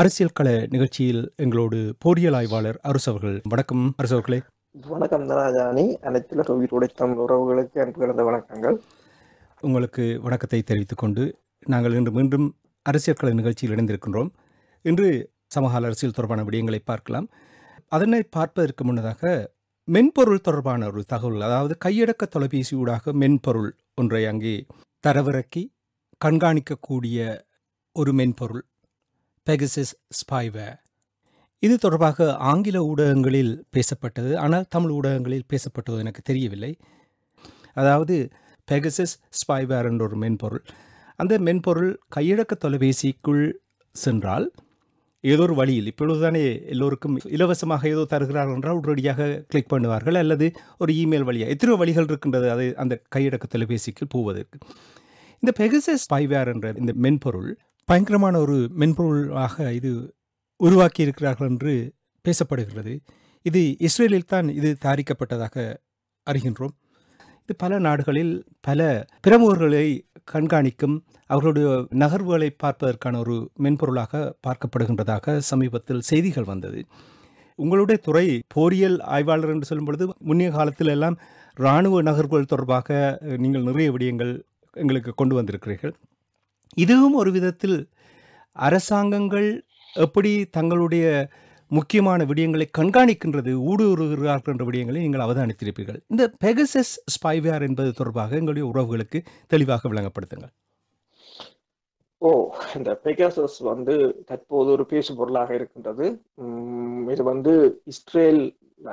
அரசியல் கள நிகழ்ச்சியில் எங்களோடு போரியல் ஆய்வாளர் அரசு அவர்கள். வணக்கம் அரசு அவர்களே. வணக்கம் தனாஜானி அனைத்துல உயிரோடை தமிழ் உறவுகளுக்கு அன்பு கிடந்த வணக்கங்கள். உங்களுக்கு வணக்கத்தை தெரிவித்துக் கொண்டு நாங்கள் இன்று மீண்டும் அரசியல் கள நிகழ்ச்சியில் இணைந்திருக்கின்றோம். இன்று சமகால அரசியல் தொடர்பான விடயங்களை பார்க்கலாம். அதனை பார்ப்பதற்கு முன்னதாக மென்பொருள் தொடர்பான ஒரு தகவல் அதாவது கையடக்க தொலைபேசி ஊடாக மென்பொருள் ஒன்றை அங்கே தரவிறக்கி கண்காணிக்கக்கூடிய ஒரு மென்பொருள். பெகசிஸ் ஸ்பைவேர் இது தொடர்பாக ஆங்கில ஊடகங்களில் பேசப்பட்டது. ஆனால் தமிழ் ஊடகங்களில் பேசப்பட்டது எனக்கு தெரியவில்லை. அதாவது பெகசிஸ் ஸ்பைவேர் என்ற ஒரு மென்பொருள். அந்த மென்பொருள் கையடக்க தொலைபேசிக்குள் சென்றால் ஏதோ ஒரு வழியில் இப்பொழுதுதானே எல்லோருக்கும் இலவசமாக ஏதோ தருகிறார்கள் என்றால் உடனடியாக கிளிக் பண்ணுவார்கள். அல்லது ஒரு இமெயில் வழியாக எத்தனையோ வழிகள் இருக்கின்றது அது அந்த கையடக்க தொலைபேசிக்கு போவதற்கு. இந்த பெகசஸ் ஸ்பைவேர் என்ற இந்த மென்பொருள் பயங்கரமான ஒரு மென்பொருளாக இது உருவாக்கி இருக்கிறார்கள் என்று பேசப்படுகிறது. இது இஸ்ரேலில் தான் இது தயாரிக்கப்பட்டதாக அறிகின்றோம். இது பல நாடுகளில் பல பிரமுகர்களை கண்காணிக்கும் அவர்களுடைய நகர்வுகளை பார்ப்பதற்கான ஒரு மென்பொருளாக பார்க்கப்படுகின்றதாக சமீபத்தில் செய்திகள் வந்தது. உங்களுடைய துறை போரியல் ஆய்வாளர் என்று சொல்லும் பொழுது முன்னைய காலத்தில் எல்லாம் இராணுவ நகர்வுகள் தொடர்பாக நீங்கள் நிறைய விடயங்கள் எங்களுக்கு கொண்டு வந்திருக்கிறீர்கள். இதுவும் ஒரு விதத்தில் அரசாங்கங்கள் எப்படி தங்களுடைய முக்கியமான விடயங்களை கண்காணிக்கின்றது ஊடுருகிறார்கள் என்ற விடயங்களை நீங்கள் அவதானித்திருப்பீர்கள். இந்த பெகசஸ் ஸ்பைவேர் என்பது தொடர்பாக எங்களுடைய உறவுகளுக்கு தெளிவாக விளங்கப்படுத்துங்கள். ஓ இந்த பெகாசஸ் வந்து தற்போது ஒரு பேசு பொருளாக இருக்கின்றது. இது வந்து இஸ்ரேல்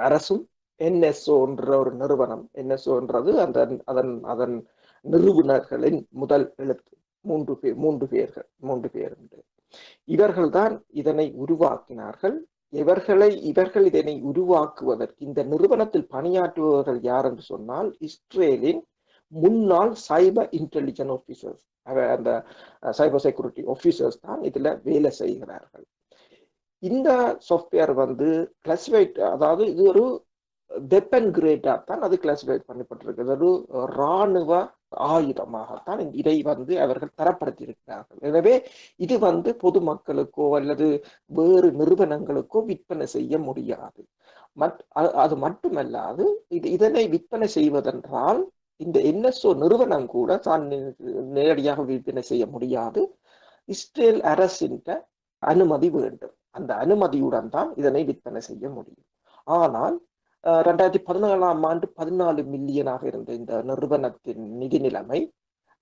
அரசும் என்எஸ்ஓன்ற ஒரு நிறுவனம். என்எஸ்ஓன்றது அந்த அதன் அதன் நிறுவனர்களின் முதல் எழுத்து. மூன்று பேர் மூன்று பேர்கள் மூன்று பேர் உண்டு. இவர்கள் தான் இதனை உருவாக்கினார்கள். இவர்களை இவர்கள் இதனை உருவாக்குவதற்கு இந்த நிறுவனத்தில் பணியாற்றுபவர்கள் யார் என்று சொன்னால் இஸ்ரேலின் முன்னாள் சைபர் இன்டெலிஜென்ட் ஆபீசர்ஸ் அந்த சைபர் செக்யூரிட்டி ஆபீசர்ஸ் தான் இதுல வேலை செய்கிறார்கள். இந்த சாஃப்ட்வேர் வந்து கிளாசிஃபைட் அதாவது இது ஒரு வெப்பன் கிரேடா தான் அது கிளாசிஃபைட் பண்ணப்பட்டிருக்கு ஒரு இராணுவ ஆயுதமாகத்தான் இதை வந்து அவர்கள் தரப்படுத்தியிருக்கிறார்கள். எனவே இது வந்து பொதுமக்களுக்கோ அல்லது வேறு நிறுவனங்களுக்கோ விற்பனை செய்ய முடியாது. அது மட்டுமல்லாது இது இதனை விற்பனை செய்வதென்றால் இந்த என்எஸ்ஓ நிறுவனம் கூட தான் நேரடியாக விற்பனை செய்ய முடியாது. இஸ்ரேல் அரசின் அனுமதி வேண்டும். அந்த அனுமதியுடன் தான் இதனை விற்பனை செய்ய முடியும். ஆனால் ரெண்டாயிரத்தி பதினாலாம் ஆண்டு பதினாலு மில்லியனாக இருந்த இந்த நிறுவனத்தின் நிதி நிலைமை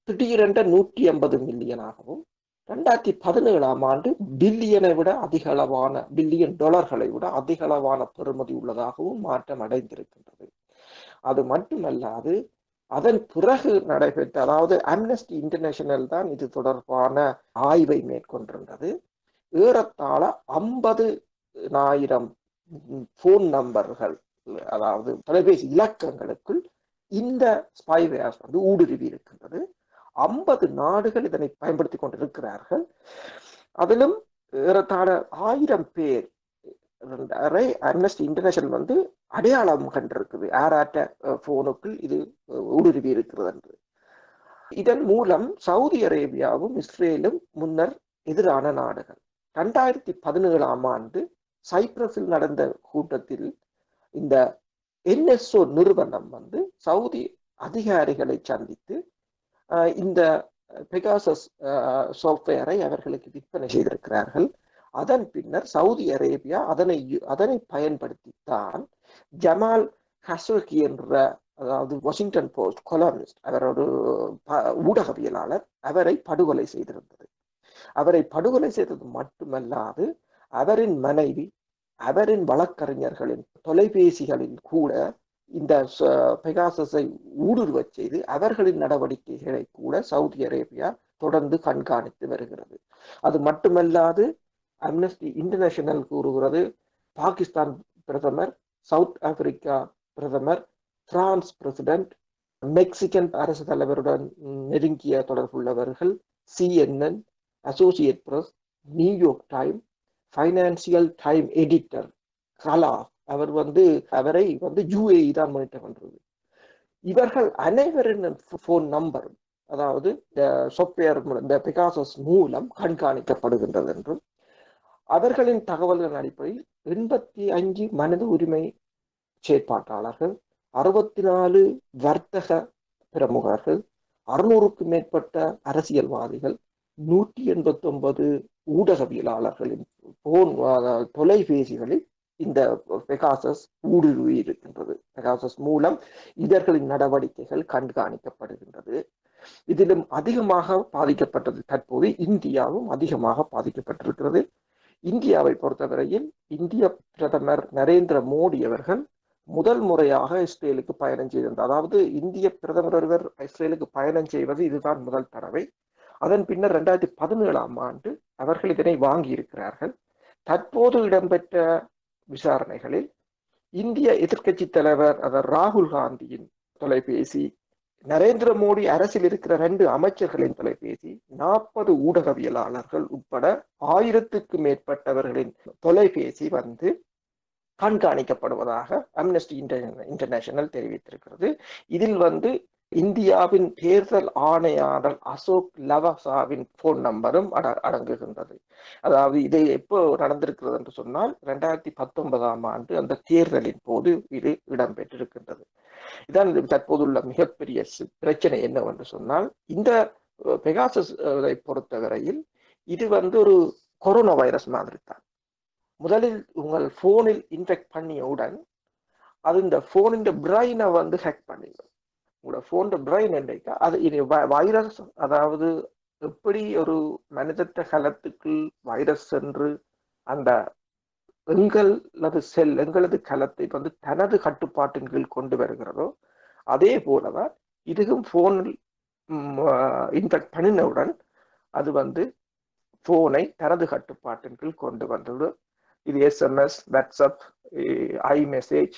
திடீரென்ற நூற்றி ஐம்பது மில்லியனாகவும் ரெண்டாயிரத்தி பதினேழாம் ஆண்டு பில்லியனை விட அதிக அளவான பில்லியன் டாலர்களை விட அதிக அளவான பெறுமதி உள்ளதாகவும் மாற்றம் அடைந்திருக்கின்றது. அது மட்டுமல்லாது அதன் பிறகு நடைபெற்ற அதாவது அம்னஸ்டி இன்டர்நேஷனல் தான் இது தொடர்பான ஆய்வை மேற்கொண்டிருந்தது. ஏறத்தாழ ஐம்பது ஆயிரம் போன் நம்பர்கள் அதாவது தொலைபேசி இலக்கங்களுக்குள் இந்த ஸ்பைவேர்ஸ் வந்து ஊடுருவி இருக்கின்றது. ஐம்பது நாடுகள் இதனை பயன்படுத்தி கொண்டிருக்கிறார்கள். அதிலும் ஏறத்தாழ ஆயிரம் பேர் அம்னஸ்டி இன்டர்நேஷனல் வந்து அடையாளம் கண்டிருக்குது. ஆராட்ட போனுக்குள் இது ஊடுருவி இருக்கிறது என்று. இதன் மூலம் சவுதி அரேபியாவும் இஸ்ரேலும் முன்னர் எதிரான நாடுகள். ரெண்டாயிரத்தி பதினேழாம் ஆண்டு சைப்ரஸில் நடந்த கூட்டத்தில் இந்த என்எஸ்ஓ நிறுவனம் வந்து சவுதி அதிகாரிகளை சந்தித்து இந்த பெகாசஸ் சாஃப்ட்வேரை அவர்களுக்கு விற்பனை செய்திருக்கிறார்கள். அதன் பின்னர் சவுதி அரேபியா அதனை அதனை பயன்படுத்தித்தான் ஜமால் ஹசோகி என்ற அதாவது வாஷிங்டன் போஸ்ட் கொலாமிஸ்ட் அவரோட ஊடகவியலாளர் அவரை படுகொலை செய்திருந்தது. அவரை படுகொலை செய்தது மட்டுமல்லாது அவரின் மனைவி அவரின் வழக்கறிஞர்களின் தொலைபேசிகளில் கூட இந்த பெகாசஸை ஊடுருவச் செய்து அவர்களின் நடவடிக்கைகளை கூட சவுதி அரேபியா தொடர்ந்து கண்காணித்து வருகிறது. அது மட்டுமல்லாது அம்னஸ்டி இன்டர்நேஷனல் கூறுகிறது பாகிஸ்தான் பிரதமர் சவுத் ஆப்பிரிக்கா பிரதமர் பிரான்ஸ் பிரசிடென்ட் மெக்சிகன் அரசு தலைவருடன் நெருங்கிய தொடர்புள்ளவர்கள் CNN associate press New York time financial time editor கலா அவர் வந்து அவரை வந்து யூஏஇ தான் மானிட்டர் பண்றது. இவர்கள் அனைவரின் ஃபோன் நம்பர் அதாவது இந்த சாஃப்ட்வேர் இந்த பிகாசஸ் மூலம் கண்காணிக்கப்படுகின்றது என்றும் அவர்களின் தகவல்கள் அடிப்படையில் எண்பத்தி அஞ்சு மனித உரிமை செயற்பாட்டாளர்கள் அறுபத்தி நாலு வர்த்தக பிரமுகர்கள் அறுநூறுக்கும் மேற்பட்ட அரசியல்வாதிகள் நூற்றி எண்பத்தி ஒன்பது ஊடகவியலாளர்களின் போன் தொலைபேசிகளில் இந்த பெகாசஸ் ஊடுருவி இருக்கின்றது. பெகாசஸ் மூலம் இதர்களின் நடவடிக்கைகள் கண்காணிக்கப்படுகின்றது. இதிலும் அதிகமாக பாதிக்கப்பட்டது தற்போது இந்தியாவும் அதிகமாக பாதிக்கப்பட்டிருக்கிறது. இந்தியாவை பொறுத்தவரையில் இந்திய பிரதமர் நரேந்திர மோடி அவர்கள் முதல் முறையாக இஸ்ரேலுக்கு பயணம் செய்திருந்தார். அதாவது இந்திய பிரதமர் ஒருவர் இஸ்ரேலுக்கு பயணம் செய்வது இதுதான் முதல் தடவை. அதன் பின்னர் ரெண்டாயிரத்தி பதினேழாம் ஆண்டு அவர்கள் இதனை வாங்கி இருக்கிறார்கள் தற்போது இடம்பெற்ற விசாரணைகளில் இந்திய எதிர்க்கட்சி தலைவர் அதர் ராகுல் காந்தியின் தொலைபேசி நரேந்திர மோடி அரசில் இருக்கிற ரெண்டு அமைச்சர்களின் தொலைபேசி நாற்பது ஊடகவியலாளர்கள் உட்பட ஆயிரத்துக்கு மேற்பட்டவர்களின் தொலைபேசி வந்து கண்காணிக்கப்படுவதாக அம்னஸ்டி இன்டர்நேஷனல் தெரிவித்திருக்கிறது. இதில் வந்து இந்தியாவின் தேர்தல் ஆணையாளர் அசோக் லவசாவின் போன் நம்பரும் அட அடங்குகின்றது. அதாவது இது எப்போ நடந்திருக்கிறது என்று சொன்னால் இரண்டாயிரத்தி பத்தொன்பதாம் ஆண்டு அந்த தேர்தலின் போது இது இடம்பெற்றிருக்கின்றது. இதான் தற்போதுள்ள மிகப்பெரிய பிரச்சனை என்னவென்று சொன்னால் இந்த பெகாசஸ் பொறுத்தவரையில் இது வந்து ஒரு கொரோனா வைரஸ் மாதிரி தான் முதலில் உங்கள் போனில் இன்ஃபெக்ட் பண்ணியவுடன் அது இந்த போனின் பிரெயினை வந்து ஹேக் பண்ணிடும். உங்களோட போன் பிரெயின் என்றைக்கா அது இனி வைரஸ் அதாவது எப்படி ஒரு மனிதத்த கலத்துக்குள் வைரஸ் சென்று அந்த எங்களது செல் எங்களது கலத்தை வந்து தனது கட்டுப்பாட்டின் கீழ் கொண்டு வருகிறதோ அதே போலதான் இதுவும் ஃபோனில் இன்ஃபெக்ட் பண்ணினவுடன் அது வந்து ஃபோனை தனது கட்டுப்பாட்டின் கீழ் கொண்டு வந்துவிடும் இது எஸ்எம்எஸ் வாட்ஸ்அப் ஐ மெசேஜ்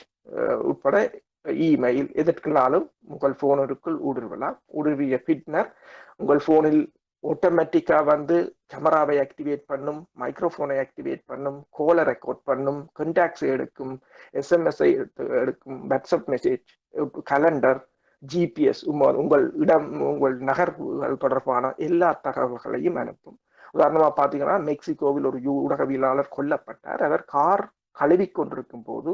உட்பட இமெயில் எதற்குனாலும் உங்கள் போனிற்குள் ஊடுருவலாம். ஊடுருவிய பின்னர் உங்கள் போனில் ஆட்டோமேட்டிக்காக வந்து கேமராவை ஆக்டிவேட் பண்ணும் மைக்ரோஃபோனை ஆக்டிவேட் பண்ணும் கோலை ரெக்கார்ட் பண்ணும் கண்டாக்ட்ஸ் எடுக்கும் எஸ்எம்எஸ்ஐ எடுக்கும் வாட்ஸ்அப் மெசேஜ் கலண்டர் ஜிபிஎஸ் உங்கள் இடம் உங்கள் நகர்வுகள் தொடர்பான எல்லா தகவல்களையும் அனுப்பும். உதாரணமாக பார்த்தீங்கன்னா மெக்சிகோவில் ஒரு ஊடகவியலாளர் கொல்லப்பட்டார். அவர் கார் கழுவி கொண்டிருக்கும் போது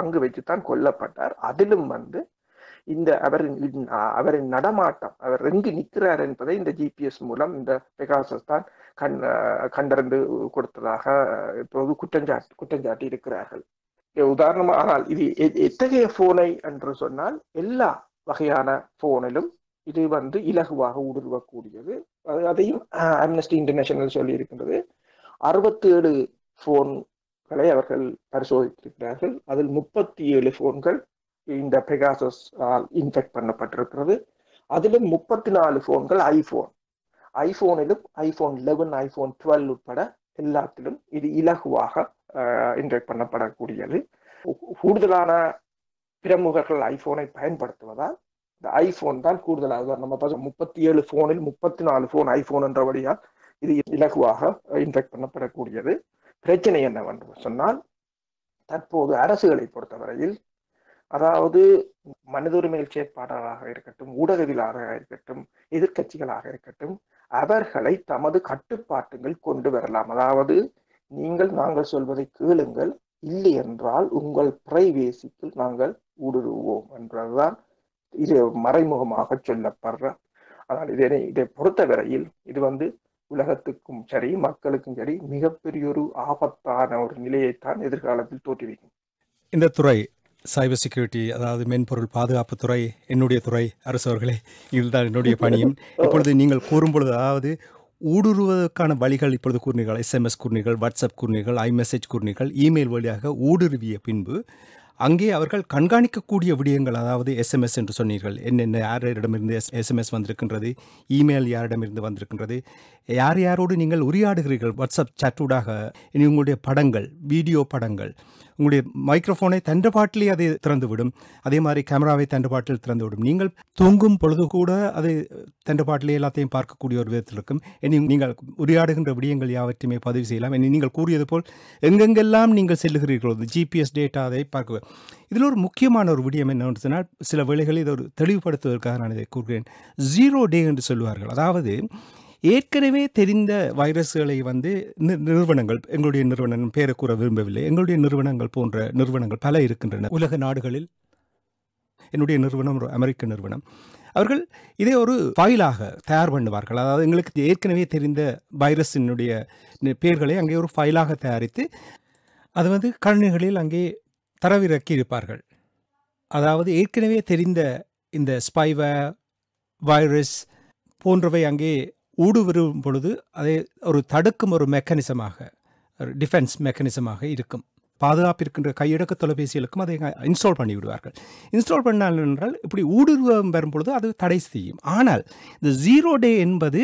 அங்கு வச்சுதான் கொல்லப்பட்டார். அதிலும் வந்து இந்த அவரின் அவரின் நடமாட்டம் அவர் எங்கு நிற்கிறார் என்பதை இந்த ஜிபிஎஸ் மூலம் இந்த பெகாசஸ் தான் கண் கண்டறிந்து கொடுத்ததாக இப்போது குற்றஞ்சாட்டி குற்றஞ்சாட்டி இருக்கிறார்கள். உதாரணமா ஆனால் இது எத்தகைய போனை என்று சொன்னால் எல்லா வகையான போனிலும் இது வந்து இலகுவாக ஊடுருவக்கூடியது அதையும் அம்னஸ்டி இன்டர்நேஷனல் சொல்லி இருக்கின்றது அறுபத்தி ஏழு போன்களை அவர்கள் பரிசோதித்திருக்கிறார்கள். அதில் முப்பத்தி ஏழு போன்கள் இந்த பெகாசஸ் இன்ஃபெக்ட் பண்ணப்பட்டிருக்கிறது. அதிலும் முப்பத்தி நாலு போன்கள் ஐபோன் ஐபோனிலும் ஐபோன் லெவன் ஐபோன் டுவெல் உட்பட எல்லாத்திலும் இது இலகுவாக இன்ஃபெக்ட் பண்ணப்படக்கூடியது. கூடுதலான பிரமுகர்கள் ஐபோனை பயன்படுத்துவதால் இந்த ஐபோன் தான் கூடுதலாக நம்ம பார்த்தோம் முப்பத்தி ஏழு போனில் முப்பத்தி நாலு போன் ஐபோன் என்றபடியால் இது இலகுவாக இன்ஃபெக்ட் பண்ணப்படக்கூடியது. பிரச்சனை என்னவென்று சொன்னால் தற்போது அரசுகளை பொறுத்தவரையில் அதாவது மனித உரிமை செயற்பாட்டாளராக இருக்கட்டும் ஊடகவியலாளராக இருக்கட்டும் எதிர்கட்சிகளாக இருக்கட்டும் அவர்களை தமது கட்டுப்பாட்டுகள் கொண்டு வரலாம். அதாவது நீங்கள் நாங்கள் சொல்வதை கேளுங்கள். இல்லை என்றால் உங்கள் பிரைவேசிக்கு நாங்கள் ஊடுருவோம் என்றதுதான் இது மறைமுகமாக சொல்லப்படுற ஆனால் இதனை இதை பொறுத்தவரையில் இது வந்து உலகத்துக்கும் சரி மக்களுக்கும் சரி மிகப்பெரிய ஒரு ஆபத்தான ஒரு நிலையைத்தான் எதிர்காலத்தில் தோற்றுவிக்கும். இந்த துறை சைபர் செக்யூரிட்டி அதாவது மென்பொருள் பாதுகாப்பு துறை என்னுடைய துறை அரசு அவர்களே இதுதான் என்னுடைய பணியும். இப்பொழுது நீங்கள் கூறும்பொழுது அதாவது ஊடுருவதற்கான வழிகள் இப்பொழுது கூறினீர்கள். எஸ்எம்எஸ் கூறினீர்கள் வாட்ஸ்அப் கூறினீர்கள் ஐமெசேஜ் கூறினீர்கள் இமெயில் வழியாக ஊடுருவிய பின்பு அங்கே அவர்கள் கண்காணிக்கக்கூடிய விடயங்கள் அதாவது எஸ்எம்எஸ் என்று சொன்னீர்கள். என்னென்ன யாரிடமிருந்து எஸ் எஸ்எம்எஸ் வந்திருக்கின்றது? இமெயில் யாரிடமிருந்து வந்திருக்கின்றது? யார் யாரோடு நீங்கள் உரையாடுகிறீர்கள்? வாட்ஸ்அப் சாட்டூடாக இனி உங்களுடைய படங்கள் வீடியோ படங்கள். உங்களுடைய மைக்ரோஃபோனை தண்ட பாட்டிலே அதை திறந்துவிடும். அதே மாதிரி கேமராவை தண்டபாட்டில் திறந்துவிடும். நீங்கள் தூங்கும் பொழுது கூட அது தண்டபாட்டிலே எல்லாத்தையும் பார்க்கக்கூடிய ஒரு விதத்தில் இருக்கும். இனி நீங்கள் உரையாடுகின்ற விடயங்கள் யாவற்றையுமே பதிவு செய்யலாம். இனி நீங்கள் கூறியது போல் எங்கெங்கெல்லாம் நீங்கள் செல்லுகிறீர்களோ ஜிபிஎஸ் டேட்டா அதை பார்க்க. இதில் ஒரு முக்கியமான ஒரு விடயம் என்னன்னு சொன்னால் சில வேளைகளில் இதை ஒரு தெளிவுபடுத்துவதற்காக நான் இதை கூறுகிறேன். ஜீரோ டே என்று சொல்லுவார்கள் அதாவது ஏற்கனவே தெரிந்த வைரஸ்களை வந்து நி- நிறுவனங்கள் எங்களுடைய நிறுவனம் பேரை கூற விரும்பவில்லை. எங்களுடைய நிறுவனங்கள் போன்ற நிறுவனங்கள் பல இருக்கின்றன. உலக நாடுகளில் என்னுடைய நிறுவனம் ஒரு அமெரிக்க நிறுவனம். அவர்கள் இதை ஒரு ஃபைலாக தயார் பண்ணுவார்கள். அதாவது எங்களுக்கு ஏற்கனவே தெரிந்த வைரஸினுடைய நி- பெயர்களை அங்கே ஒரு ஃபைலாக தயாரித்து அது வந்து கணினிகளில் அங்கே தரவிறக்கி இருப்பார்கள். அதாவது ஏற்கனவே தெரிந்த இந்த ஸ்பைவ வைரஸ் போன்றவை அங்கே ஊடுருவும் பொழுது அதை ஒரு தடுக்கும் ஒரு மெக்கானிசமாக ஒரு டிஃபென்ஸ் மெக்கானிசமாக இருக்கும். பாதுகாப்பிருக்கின்ற கையடக்க தொலைபேசிகளுக்கும் அதை இன்ஸ்டால் பண்ணி விடுவார்கள் இன்ஸ்டால் பண்ணால் என்றால் இப்படி ஊடுருவம் வரும்பொழுது அது தடை செய்யும். ஆனால் இந்த ஜீரோ டே என்பது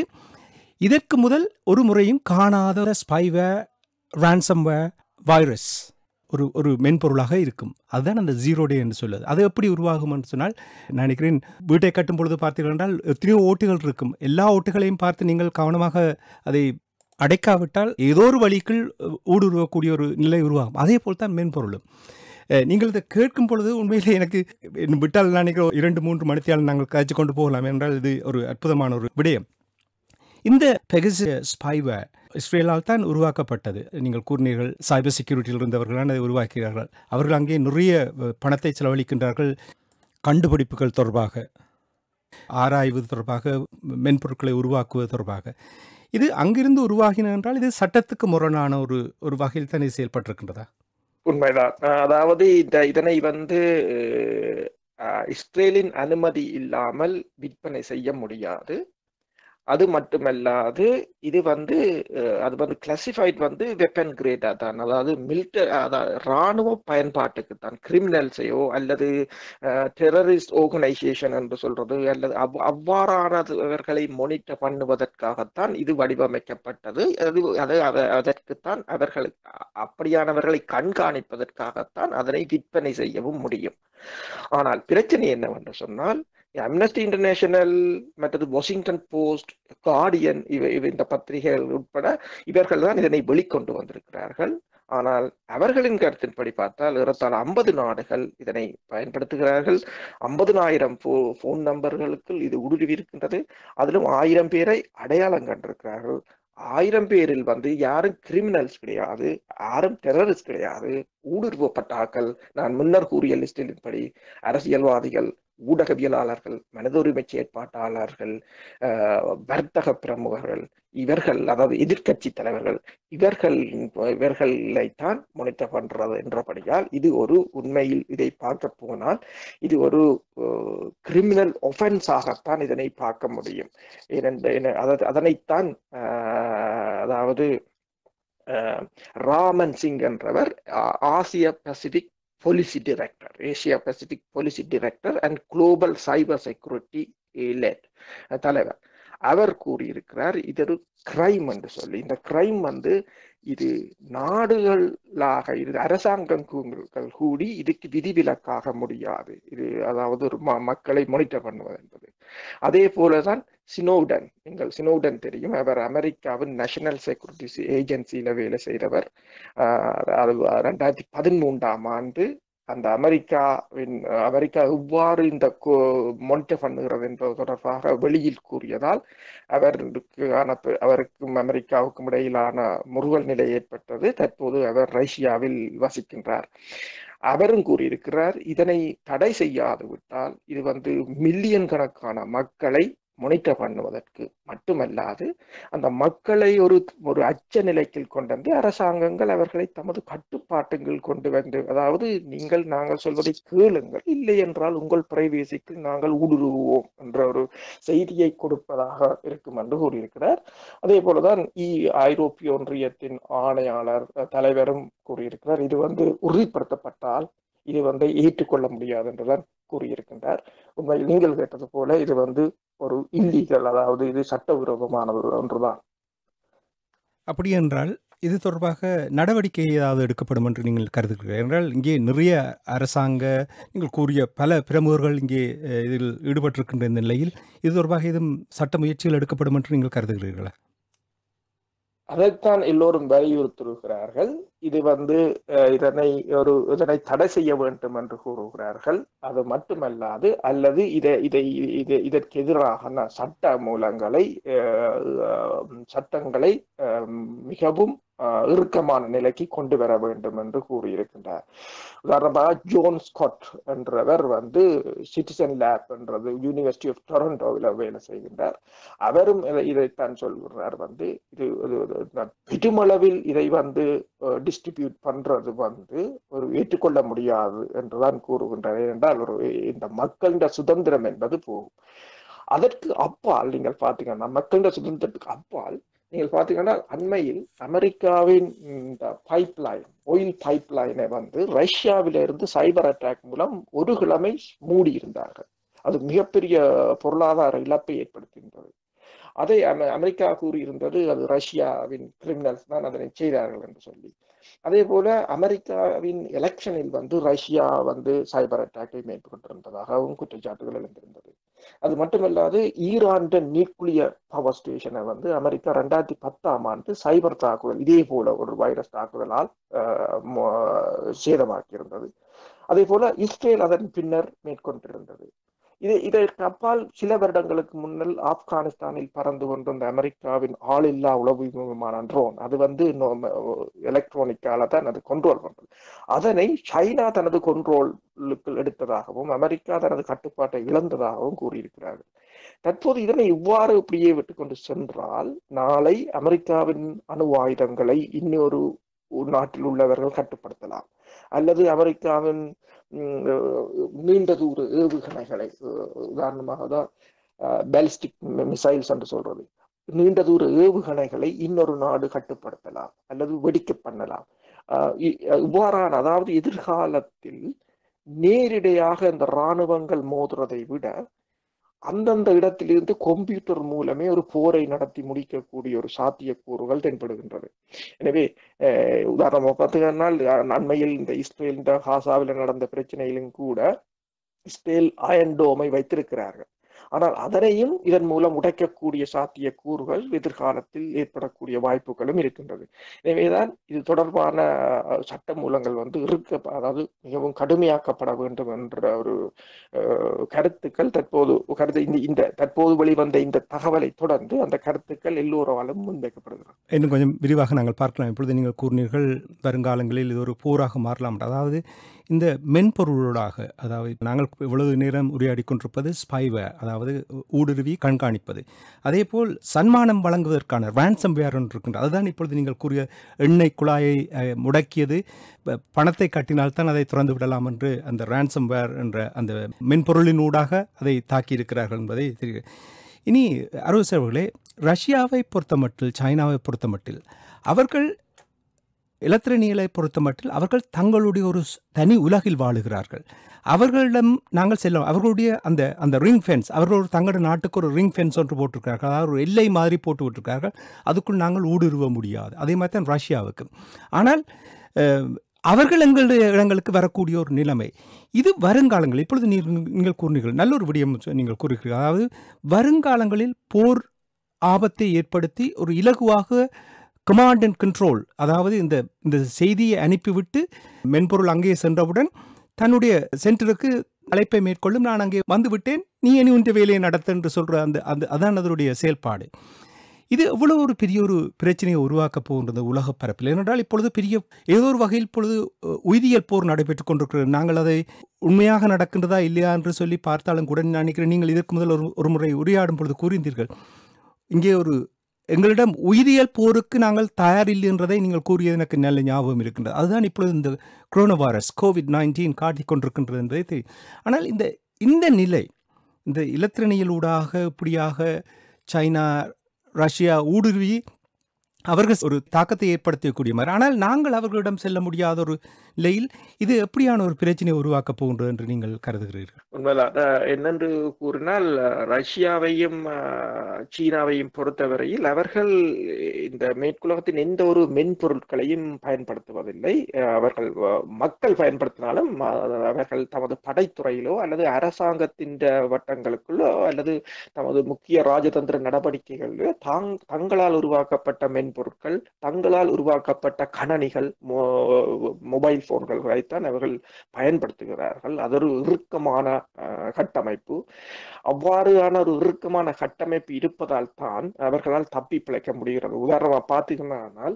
இதற்கு முதல் ஒரு முறையும் காணாத ஸ்பைவே ரான்சம்வே வைரஸ் ஒரு ஒரு மென்பொருளாக இருக்கும். அதுதான் அந்த ஜீரோ டே என்று சொல்லுது. அது எப்படி உருவாகும் என்று சொன்னால் நான் நினைக்கிறேன் வீட்டை கட்டும் பொழுது பார்த்தீர்கள் என்றால் எத்தனையோ ஓட்டுகள் இருக்கும். எல்லா ஓட்டுகளையும் பார்த்து நீங்கள் கவனமாக அதை அடைக்காவிட்டால் ஏதோ ஒரு வழிக்குள் ஊடுருவக்கூடிய ஒரு நிலை உருவாகும். அதே போல் தான் மென்பொருளும். நீங்கள் இதை கேட்கும் பொழுது உண்மையிலே எனக்கு விட்டால் நான் நினைக்கிறேன் இரண்டு மூன்று மணித்தியால் நாங்கள் காய்ச்சி கொண்டு போகலாம் என்றால் இது ஒரு அற்புதமான ஒரு விடயம். இந்த பெகஸ் ஸ்பைவை இஸ்ரேலால் தான் உருவாக்கப்பட்டது. நீங்கள் கூறினீர்கள் சைபர் செக்யூரிட்டியில் இருந்தவர்களான அதை உருவாக்கிறார்கள் அவர்கள் அங்கே நிறைய பணத்தை செலவழிக்கின்றார்கள். கண்டுபிடிப்புகள் தொடர்பாக ஆராய்வு தொடர்பாக மென்பொருட்களை உருவாக்குவது தொடர்பாக. இது அங்கிருந்து உருவாகின என்றால் இது சட்டத்துக்கு முரணான ஒரு ஒரு வகையில் தான் இது செயல்பட்டிருக்கின்றதா? உண்மைதான். அதாவது இந்த இதனை வந்து இஸ்ரேலின் அனுமதி இல்லாமல் விற்பனை செய்ய முடியாது. அது மட்டுமல்லாது இது வந்து அது வந்து கிளாசிஃபைட் வந்து வெப்பன் கிரேடாக தான் அதாவது மில்டர் அதாவது இராணுவ பயன்பாட்டுக்கு தான் கிரிமினல்ஸையோ அல்லது டெரரிஸ்ட் ஆர்கனைசேஷன் என்று சொல்றது அல்லது அவ் அவ்வாறானவர்களை மொனிட்டர் பண்ணுவதற்காகத்தான் இது வடிவமைக்கப்பட்டது. அது அது அத- அதற்குத்தான் அவர்களுக்கு அப்படியானவர்களை கண்காணிப்பதற்காகத்தான் அதனை விற்பனை செய்யவும் முடியும். ஆனால் பிரச்சனை என்னவென்று சொன்னால் அம்னஸ்டி இன்டர்நேஷனல் மற்றது வாஷிங்டன் போஸ்ட் கார்டியன் இவை இவை இந்த பத்திரிகைகள் உட்பட இவர்கள் தான் இதனை வெளிக்கொண்டு வந்திருக்கிறார்கள். ஆனால் அவர்களின் கருத்தின்படி பார்த்தால் ஏறத்தாழ ஐம்பது நாடுகள் இதனை பயன்படுத்துகிறார்கள். ஐம்பதுனாயிரம் போன் நம்பர்களுக்கு இது ஊடுருவி இருக்கின்றது. அதிலும் ஆயிரம் பேரை அடையாளம் கண்டிருக்கிறார்கள். ஆயிரம் பேரில் வந்து யாரும் கிரிமினல்ஸ் கிடையாது யாரும் டெரரிஸ்ட் கிடையாது. ஊடுருவப்பட்ட ஆக்கள் நான் முன்னர் கூறிய லிஸ்டின்படி அரசியல்வாதிகள் ஊடகவியலாளர்கள் மனித உரிமை செயற்பாட்டாளர்கள் வர்த்தக பிரமுகர்கள் இவர்கள் அதாவது எதிர்க்கட்சி தலைவர்கள் இவர்கள் இவர்களைத்தான் முனைத்த பண்றது என்றபடியால் இது ஒரு உண்மையில் இதை பார்க்க போனால் இது ஒரு கிரிமினல் ஒஃபென்ஸாகத்தான் இதனை பார்க்க முடியும். அதாவது அதனைத்தான் அதாவது ராமன் சிங் என்றவர் ஆ- ஆசிய Pacific policy director, Asia Pacific policy director and global cyber security led தலைவர். அவர் கூறியிருக்கிறார் இது ஒரு கிரைம் என்று சொல்லி. இந்த கிரைம் வந்து இது நாடுகளாக இது அரசாங்கங்கள் கூடி இதுக்கு விதிவிலக்காக முடியாது. இது அதாவது ஒரு ம- மக்களை மானிட்டர் பண்ணுவது என்பது. அதே போலதான் சினோடன் நீங்கள் சினோடன் தெரியும். அவர் அமெரிக்காவின் நேஷனல் செக்யூரிட்டி ஏஜென்சியில வேலை செய்தவர். அது ரெண்டாயிரத்தி பதிமூன்றாம் ஆண்டு அந்த அமெரிக்காவின் அமெரிக்கா எவ்வாறு இந்த மானிட்டர் பண்ணுகிறது என்பது தொடர்பாக வெளியில் கூறியதால் அவருக்கு அவருக்கும் அமெரிக்காவுக்கும் இடையிலான முருகல் நிலை ஏற்பட்டது. தற்போது அவர் ரஷ்யாவில் வசிக்கின்றார். அவரும் கூறியிருக்கிறார் இதனை தடை செய்யாது விட்டால் இது வந்து மில்லியன் கணக்கான மக்களை மானிட்டர் பண்ணுவதற்கு மட்டுமல்லாது அந்த மக்களை ஒரு ஒரு அச்ச நிலைக்கு கொண்டு வந்து அரசாங்கங்கள் அவர்களை தமது கட்டுப்பாட்டுகள் கொண்டு வந்து அதாவது நீங்கள் நாங்கள் சொல்வதை கேளுங்கள். இல்லை என்றால் உங்கள் பிரைவேசிக்கு நாங்கள் ஊடுருவோம் என்ற ஒரு செய்தியை கொடுப்பதாக இருக்கும் என்று கூறியிருக்கிறார். அதே போலதான் இ ஐரோப்பிய ஒன்றியத்தின் ஆணையாளர் தலைவரும் கூறியிருக்கிறார். இது வந்து உறுதிப்படுத்தப்பட்டால் இது வந்து ஏற்றுக்கொள்ள முடியாது என்றுதான் கூறியிருக்கின்றார். உண்மையில் நீங்கள் கேட்டது போல இது வந்து ஒரு இல்லீகல் அதாவது இது சட்டவிரோதமானது ஒன்றுதான். அப்படி என்றால் இது தொடர்பாக நடவடிக்கை ஏதாவது எடுக்கப்படும் என்று நீங்கள் கருதுகிறீர்கள். என்றால் இங்கே நிறைய அரசாங்க நீங்கள் கூறிய பல பிரமுகர்கள் இங்கே இதில் ஈடுபட்டிருக்கின்ற இந்த நிலையில் இது தொடர்பாக எதுவும் சட்ட முயற்சிகள் எடுக்கப்படும் என்று நீங்கள் கருதுகிறீர்களா? அதைத்தான் எல்லோரும் வலியுறுத்துகிறார்கள். இது வந்து இதனை ஒரு இதனை தடை செய்ய வேண்டும் என்று கூறுகிறார்கள். அது மட்டுமல்லாது அல்லது இதை இதை இதை இதற்கு எதிராக சட்ட மூலங்களை சட்டங்களை மிகவும் இறுக்கமான நிலைக்கு கொண்டு வர வேண்டும் என்று கூறியிருக்கின்றார். உதாரணமாக ஜோன் ஸ்காட் என்றவர் வந்து சிட்டிசன் லேப் என்றது யூனிவர்சிட்டி ஆஃப் டொரண்டோவில் வேலை செய்கின்றார். அவரும் இதை இதைத்தான் சொல்கிறார் வந்து இது இது பெருமளவில் இதை வந்து டிஸ்ட்ரிபியூட் பண்றது வந்து ஒரு ஏற்றுக்கொள்ள முடியாது என்றுதான் கூறுகின்றார். ஏனென்றால் ஒரு இந்த மக்களின் சுதந்திரம் என்பது போகும். அதற்கு அப்பால் நீங்கள் பார்த்தீங்கன்னா மக்களின் சுதந்திரத்துக்கு அப்பால் நீங்கள் பார்த்தீங்கன்னா அண்மையில் அமெரிக்காவின் இந்த பைப் லைன் ஆயில் பைப் லைனை வந்து ரஷ்யாவிலிருந்து சைபர் அட்டாக் மூலம் ஒரு கிழமை மூடி இருந்தார்கள். அது மிகப்பெரிய பொருளாதார இழப்பை ஏற்படுத்தியிருந்தது. அதை அமெ- அமெரிக்கா கூறியிருந்தது அது ரஷ்யாவின் கிரிமினல்ஸ் தான் அதனை செய்தார்கள் என்று சொல்லி. அதே போல அமெரிக்காவின் எலெக்ஷனில் வந்து ரஷ்யா வந்து சைபர் அட்டாக்கை மேற்கொண்டிருந்ததாகவும் குற்றச்சாட்டுகள் எழுந்திருந்தது. அது மட்டுமல்லாது ஈரான்ட நியூக்ளியர் பவர் ஸ்டேஷனை வந்து அமெரிக்கா ரெண்டாயிரத்தி பத்தாம் ஆண்டு சைபர் தாக்குதல் இதே போல ஒரு வைரஸ் தாக்குதலால் அஹ், மோ- சேதமாக்கியிருந்தது. அதே போல இஸ்ரேல் அதன் பின்னர் மேற்கொண்டிருந்தது. இது இதற்கு அப்பால் சில வருடங்களுக்கு முன்னல் ஆப்கானிஸ்தானில் பறந்து கொண்டிருந்த அமெரிக்காவின் ஆளில்லா உளவு விமானம் ட்ரோன் அது வந்து எலக்ட்ரானிக்கால தான் அது கண்ட்ரோல் பண்றது. அதனை சைனா தனது கண்ட்ரோலுக்கு எடுத்ததாகவும் அமெரிக்கா தனது கட்டுப்பாட்டை இழந்ததாகவும் கூறியிருக்கிறார்கள். தற்போது இதனை இவ்வாறு இப்படியே விட்டுக்கொண்டு சென்றால் நாளை அமெரிக்காவின் அணு ஆயுதங்களை இன்னொரு நாட்டில் உள்ளவர்கள் கட்டுப்படுத்தலாம். அல்லது அமெரிக்காவின் நீண்ட தூர ஏவுகணைகளை உதாரணமாக தான் பேலிஸ்டிக் மிசைல்ஸ் என்று சொல்றது. நீண்ட தூர ஏவுகணைகளை இன்னொரு நாடு கட்டுப்படுத்தலாம் அல்லது வெடிக்க பண்ணலாம். இவ்வாறான அதாவது எதிர்காலத்தில் நேரிடையாக இந்த இராணுவங்கள் மோதுறதை விட அந்தந்த இடத்திலிருந்து கம்ப்யூட்டர் மூலமே ஒரு போரை நடத்தி முடிக்கக்கூடிய ஒரு சாத்தியக்கூறுகள் தென்படுகின்றது. எனவே உதாரணமாக பார்த்தீங்கன்னா அண்மையில் இந்த இஸ்ரேல் இந்த ஹாசாவில் நடந்த பிரச்சனையிலும் கூட இஸ்ரேல் அயன்டோமை வைத்திருக்கிறார்கள். ஆனால் அதனையும் இதன் மூலம் உடைக்கக்கூடிய சாத்திய கூறுகள் எதிர்காலத்தில் ஏற்படக்கூடிய வாய்ப்புகளும் இருக்கின்றது. எனவேதான் இது தொடர்பான சட்ட மூலங்கள் வந்து இருக்க அதாவது மிகவும் கடுமையாக்கப்பட வேண்டும் என்ற ஒரு கருத்துக்கள் தற்போது கருத்து இந்த இந்த தற்போது வெளிவந்த இந்த தகவலை தொடர்ந்து அந்த கருத்துக்கள் எல்லோராலும் முன்வைக்கப்படுகிறது. இன்னும் கொஞ்சம் விரிவாக நாங்கள் பார்க்கலாம். இப்பொழுது நீங்கள் கூறினீர்கள் வருங்காலங்களில் இது ஒரு போராக மாறலாம். அதாவது இந்த மென்பொருளோடாக அதாவது நாங்கள் இவ்வளவு நேரம் உரையாடி கொண்டிருப்பது ஸ்பைவேர் அதாவது ஊடுருவி கண்காணிப்பது. அதேபோல் சன்மானம் வழங்குவதற்கான ரேன்சம் வேர் ஒன்று இருக்கின்றது. அதுதான் இப்பொழுது நீங்கள் கூறிய எண்ணெய் குழாயை முடக்கியது. பணத்தை கட்டினால் தான் அதை திறந்து விடலாம் என்று அந்த ரேன்சம் வேர் என்ற அந்த மென்பொருளினூடாக அதை தாக்கியிருக்கிறார்கள் என்பதை தெரிகிறது. இனி அரவிசர் அவர்களே ரஷ்யாவை பொறுத்தமட்டில் சைனாவை பொறுத்தமட்டில் அவர்கள் இலத்திரனியலை பொறுத்தமட்டில் அவர்கள் தங்களுடைய ஒரு தனி உலகில் வாழுகிறார்கள். அவர்களிடம் நாங்கள் செல்ல அவர்களுடைய அந்த அந்த ரிங் ஃபென்ஸ் அவர்கள் ஒரு தங்களோட நாட்டுக்கு ஒரு ரிங் ஃபென்ஸ் ஒன்று போட்டிருக்கிறார்கள். அதாவது ஒரு எல்லை மாதிரி போட்டு விட்டுருக்கார்கள் அதுக்குள் நாங்கள் ஊடுருவ முடியாது. அதே மாதிரி தான் ரஷ்யாவுக்கு. ஆனால் அவர்கள் எங்களுடைய இடங்களுக்கு வரக்கூடிய ஒரு நிலைமை. இது வருங்காலங்கள் இப்பொழுது நீங்கள் நீங்கள் கூறினீர்கள் நல்ல ஒரு விடயம் நீங்கள் கூறுகிறீர்கள். அதாவது வருங்காலங்களில் போர் ஆபத்தை ஏற்படுத்தி ஒரு இலகுவாக கமாண்ட் அண்ட் கண்ட்ரோல் அதாவது இந்த இந்த செய்தியை அனுப்பிவிட்டு மென்பொருள் அங்கே சென்றவுடன் தன்னுடைய சென்டருக்கு அழைப்பை மேற்கொள்ளும். நான் அங்கே வந்து விட்டேன் நீ இனி உன்ற வேலையை நடத்து என்று சொல்கிற அந்த அந்த அதான் அதனுடைய செயல்பாடு. இது எவ்வளோ ஒரு பெரிய ஒரு பிரச்சனையை உருவாக்கப் போகின்றது உலக பரப்பில். ஏனென்றால் இப்பொழுது பெரிய ஏதோ ஒரு வகையில் இப்பொழுது உயிரியல் போர் நடைபெற்றுக் கொண்டிருக்கிறது. நாங்கள் அதை உண்மையாக நடக்கின்றதா இல்லையா என்று சொல்லி பார்த்தாலும் கூட நினைக்கிறேன் நீங்கள் இதற்கு முதல் ஒரு ஒரு முறை உரையாடும் பொழுது கூறியிருந்தீர்கள் இங்கே ஒரு எங்களிடம் உயிரியல் போருக்கு நாங்கள் தயாரில்லை என்றதை நீங்கள் கூறியது எனக்கு நல்ல ஞாபகம் இருக்கின்றது. அதுதான் இப்பொழுது இந்த கொரோனா வைரஸ் கோவிட் நைன்டீன் காட்டிக் கொண்டிருக்கின்றது என்பதை தெரியும் ஆனால் இந்த இந்த நிலை இந்த இலத்திரணியலூடாக இப்படியாக சைனா ரஷ்யா ஊடுருவி அவர்கள் ஒரு தாக்கத்தை ஏற்படுத்தக்கூடிய மாதிரி ஆனால் நாங்கள் அவர்களிடம் செல்ல முடியாத ஒரு நிலையில் இது எப்படியான ஒரு பிரச்சனையை உருவாக்க போகின்றது என்று நீங்கள் கருதுகிறீர்கள்? உண்மைதான் என்னென்று கூறினால் ரஷ்யாவையும் சீனாவையும் பொறுத்தவரையில் அவர்கள் இந்த மேற்குலகத்தின் எந்த ஒரு மென்பொருட்களையும் பயன்படுத்துவதில்லை. அவர்கள் மக்கள் பயன்படுத்தினாலும் அவர்கள் தமது படைத்துறையிலோ அல்லது அரசாங்கத்தின் வட்டங்களுக்குள்ளோ அல்லது தமது முக்கிய ராஜதந்திர நடவடிக்கைகளிலோ தாங் தங்களால் உருவாக்கப்பட்ட மென்பொருள் பொருட்கள் தங்களால் உருவாக்கப்பட்ட கணனிகள் மொபைல் போன்களைத்தான் அவர்கள் பயன்படுத்துகிறார்கள். அது ஒரு இறுக்கமான கட்டமைப்பு. அவ்வாறான ஒரு இறுக்கமான கட்டமைப்பு இருப்பதால் தான் அவர்களால் தப்பி பிழைக்க முடிகிறது. உதாரணமா பார்த்தீங்கன்னா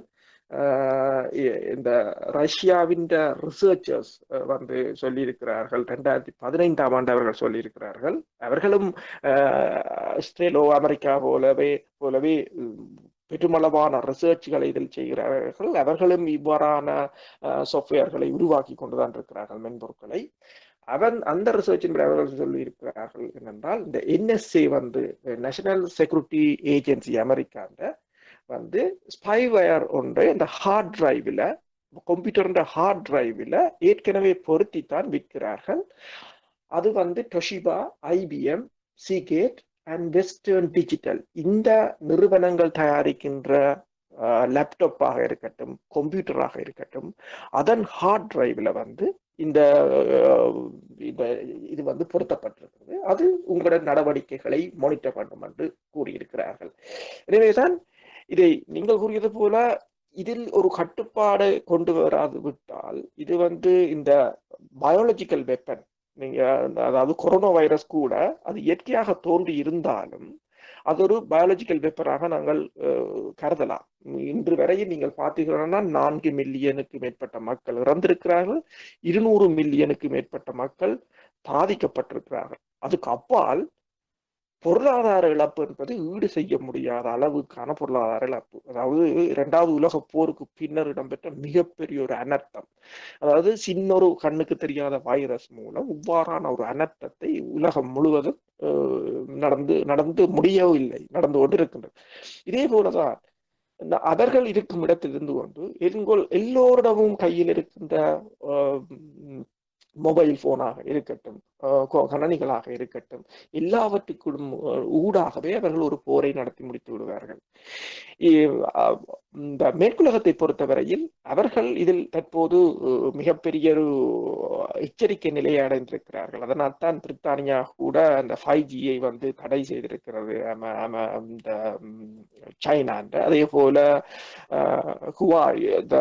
ஆஹ் இந்த ரஷ்யாவின் ரிசர்ச்சர்ஸ் வந்து சொல்லியிருக்கிறார்கள். ரெண்டாயிரத்தி பதினைந்தாம் ஆண்டு அவர்கள் சொல்லியிருக்கிறார்கள். அவர்களும் ஆஹ், ஆஸ்திரேலோ அமெரிக்கா போலவே போலவே பெருமளவான ரிசர்ச்களை இதில் செய்கிறார்கள் அவர்களும் இவ்வாறான சாஃப்ட்வேர்களை உருவாக்கி கொண்டுதான் இருக்கிறார்கள் மென்பொருட்களை. அவன் அந்த ரிசர்ச்சின் அவர்கள் சொல்லியிருக்கிறார்கள் என்னென்றால் இந்த என்எஸ்ஏ வந்து நேஷனல் செக்யூரிட்டி ஏஜென்சி அமெரிக்காண்ட வந்து ஸ்பைவயர் ஒன்று இந்த ஹார்ட் டிரைவில் கம்ப்யூட்டர் ஹார்ட் டிரைவில் ஏற்கனவே பொருத்தித்தான் விற்கிறார்கள். அது வந்து Toshiba IBM Seagate and Western Digital இந்த நிறுவனங்கள் தயாரிக்கின்ற லேப்டாப்பாக இருக்கட்டும் கம்ப்யூட்டராக இருக்கட்டும் அதன் ஹார்ட் டிரைவில் வந்து இந்த இது வந்து பொருத்தப்பட்டிருக்கிறது. அது உங்களோட நடவடிக்கைகளை மானிட்டர் பண்ணும் என்று கூறியிருக்கிறார்கள். எனவேதான் இதை நீங்கள் கூறியது போல இதில் ஒரு கட்டுப்பாடு கொண்டு வராது விட்டால் இது வந்து இந்த பயாலஜிக்கல் வெப்பன் நீங்க அதாவது கொரோனா வைரஸ் கூட அது இயற்கையாக தோன்றி இருந்தாலும் அது ஒரு பயாலஜிக்கல் வெப்பராக நாங்கள் கருதலாம். இன்று வரையில் நீங்கள் பார்த்தீங்கன்னா நான்கு மில்லியனுக்கு மேற்பட்ட மக்கள் இறந்திருக்கிறார்கள். இருநூறு மில்லியனுக்கு மேற்பட்ட மக்கள் பாதிக்கப்பட்டிருக்கிறார்கள். அதுக்கு அப்பால் பொருளாதார இழப்பு என்பது ஈடு செய்ய முடியாத அளவுக்கான பொருளாதார இழப்பு. அதாவது இரண்டாவது உலக போருக்கு பின்னர் இடம்பெற்ற மிகப்பெரிய ஒரு அனர்த்தம். அதாவது சின்ன ஒரு கண்ணுக்கு தெரியாத வைரஸ் மூலம் இவ்வாறான ஒரு அனர்த்தத்தை உலகம் முழுவதும் நடந்து நடந்து முடியவில்லை நடந்து கொண்டு இருக்கின்றது இதே போலதான் இந்த அவர்கள் இருக்கும் இடத்திலிருந்து கொண்டு எங்கோல் எல்லோரிடமும் கையில் இருக்கின்ற மொபைல் போனாக இருக்கட்டும் கணனிகளாக இருக்கட்டும் எல்லாவற்றுக்கும் ஊடாகவே அவர்கள் ஒரு போரை நடத்தி முடித்து விடுவார்கள். இந்த மேற்குலகத்தை பொறுத்தவரையில் அவர்கள் இதில் தற்போது மிகப்பெரிய ஒரு எச்சரிக்கை நிலையை அடைந்திருக்கிறார்கள். அதனால் தான் பிரித்தானியா கூட அந்த ஃபைவ் ஜியை வந்து தடை செய்திருக்கிறது. இந்த சைனா சைனான்ற அதே போல அஹ், ஹுவாய் இந்த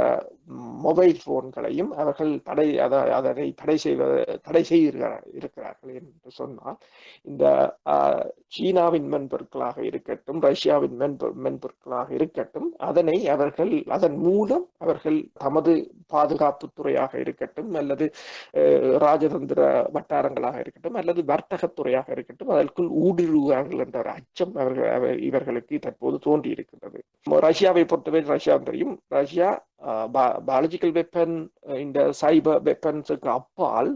மொபைல் போன்களையும் அவர்கள் தடை அத- அதனை தடை செய்வது தடை செய்கிறார் இருக்கிறார்கள் என்று சொன்னால் இந்த சீனாவின் மென்பொருட்களாக இருக்கட்டும் ரஷ்யாவின் மென்பொ மென்பொருட்களாக இருக்கட்டும் அதனை அவர்கள் அதன் மூலம் அவர்கள் தமது பாதுகாப்பு துறையாக இருக்கட்டும் அல்லது அஹ், ராஜதந்திர வட்டாரங்களாக இருக்கட்டும் அல்லது வர்த்தகத் துறையாக இருக்கட்டும் அதற்குள் ஊடுருவார்கள் என்ற ஒரு அச்சம் அவர்கள் இவர்களுக்கு தற்போது தோன்றி இருக்கின்றது ரஷ்யாவை பொறுத்தவரை ரஷ்யா தெரியும். ரஷ்யா பாலஜிக்கல் வெப்பன் இந்த சைபர் வெப்பன்ஸுக்கு அப்பால்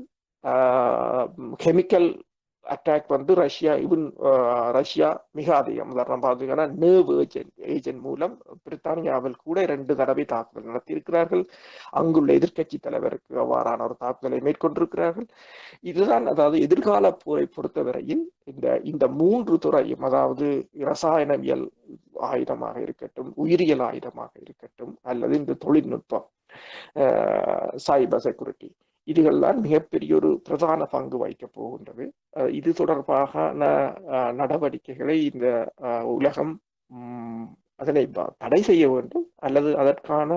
கெமிக்கல் அட்டாக் வந்து ரஷ்யா இவன் ரஷ்யா மிக அதிகம். உதாரணம் பார்த்தீங்கன்னா நேவ் ஏஜென்ட் ஏஜென்ட் மூலம் பிரித்தானியாவில் கூட இரண்டு தடவை தாக்குதல் நடத்தியிருக்கிறார்கள். அங்குள்ள எதிர்க்கட்சி தலைவருக்கு அவ்வாறான ஒரு தாக்குதலை மேற்கொண்டிருக்கிறார்கள். இதுதான் அதாவது எதிர்கால போரை பொறுத்தவரையில் இந்த இந்த மூன்று துறையும் அதாவது ரசாயனவியல் ஆயுதமாக இருக்கட்டும் உயிரியல் ஆயுதமாக இருக்கட்டும் அல்லது இந்த தொழில்நுட்பம் சைபர் செக்யூரிட்டி இதுகள்தான் மிகப்பெரிய ஒரு பிரதான பங்கு வகிக்கப் போகின்றது. இது தொடர்பான நடவடிக்கைகளை இந்த உலகம் அதனை தடை செய்ய வேண்டும். அல்லது அதற்கான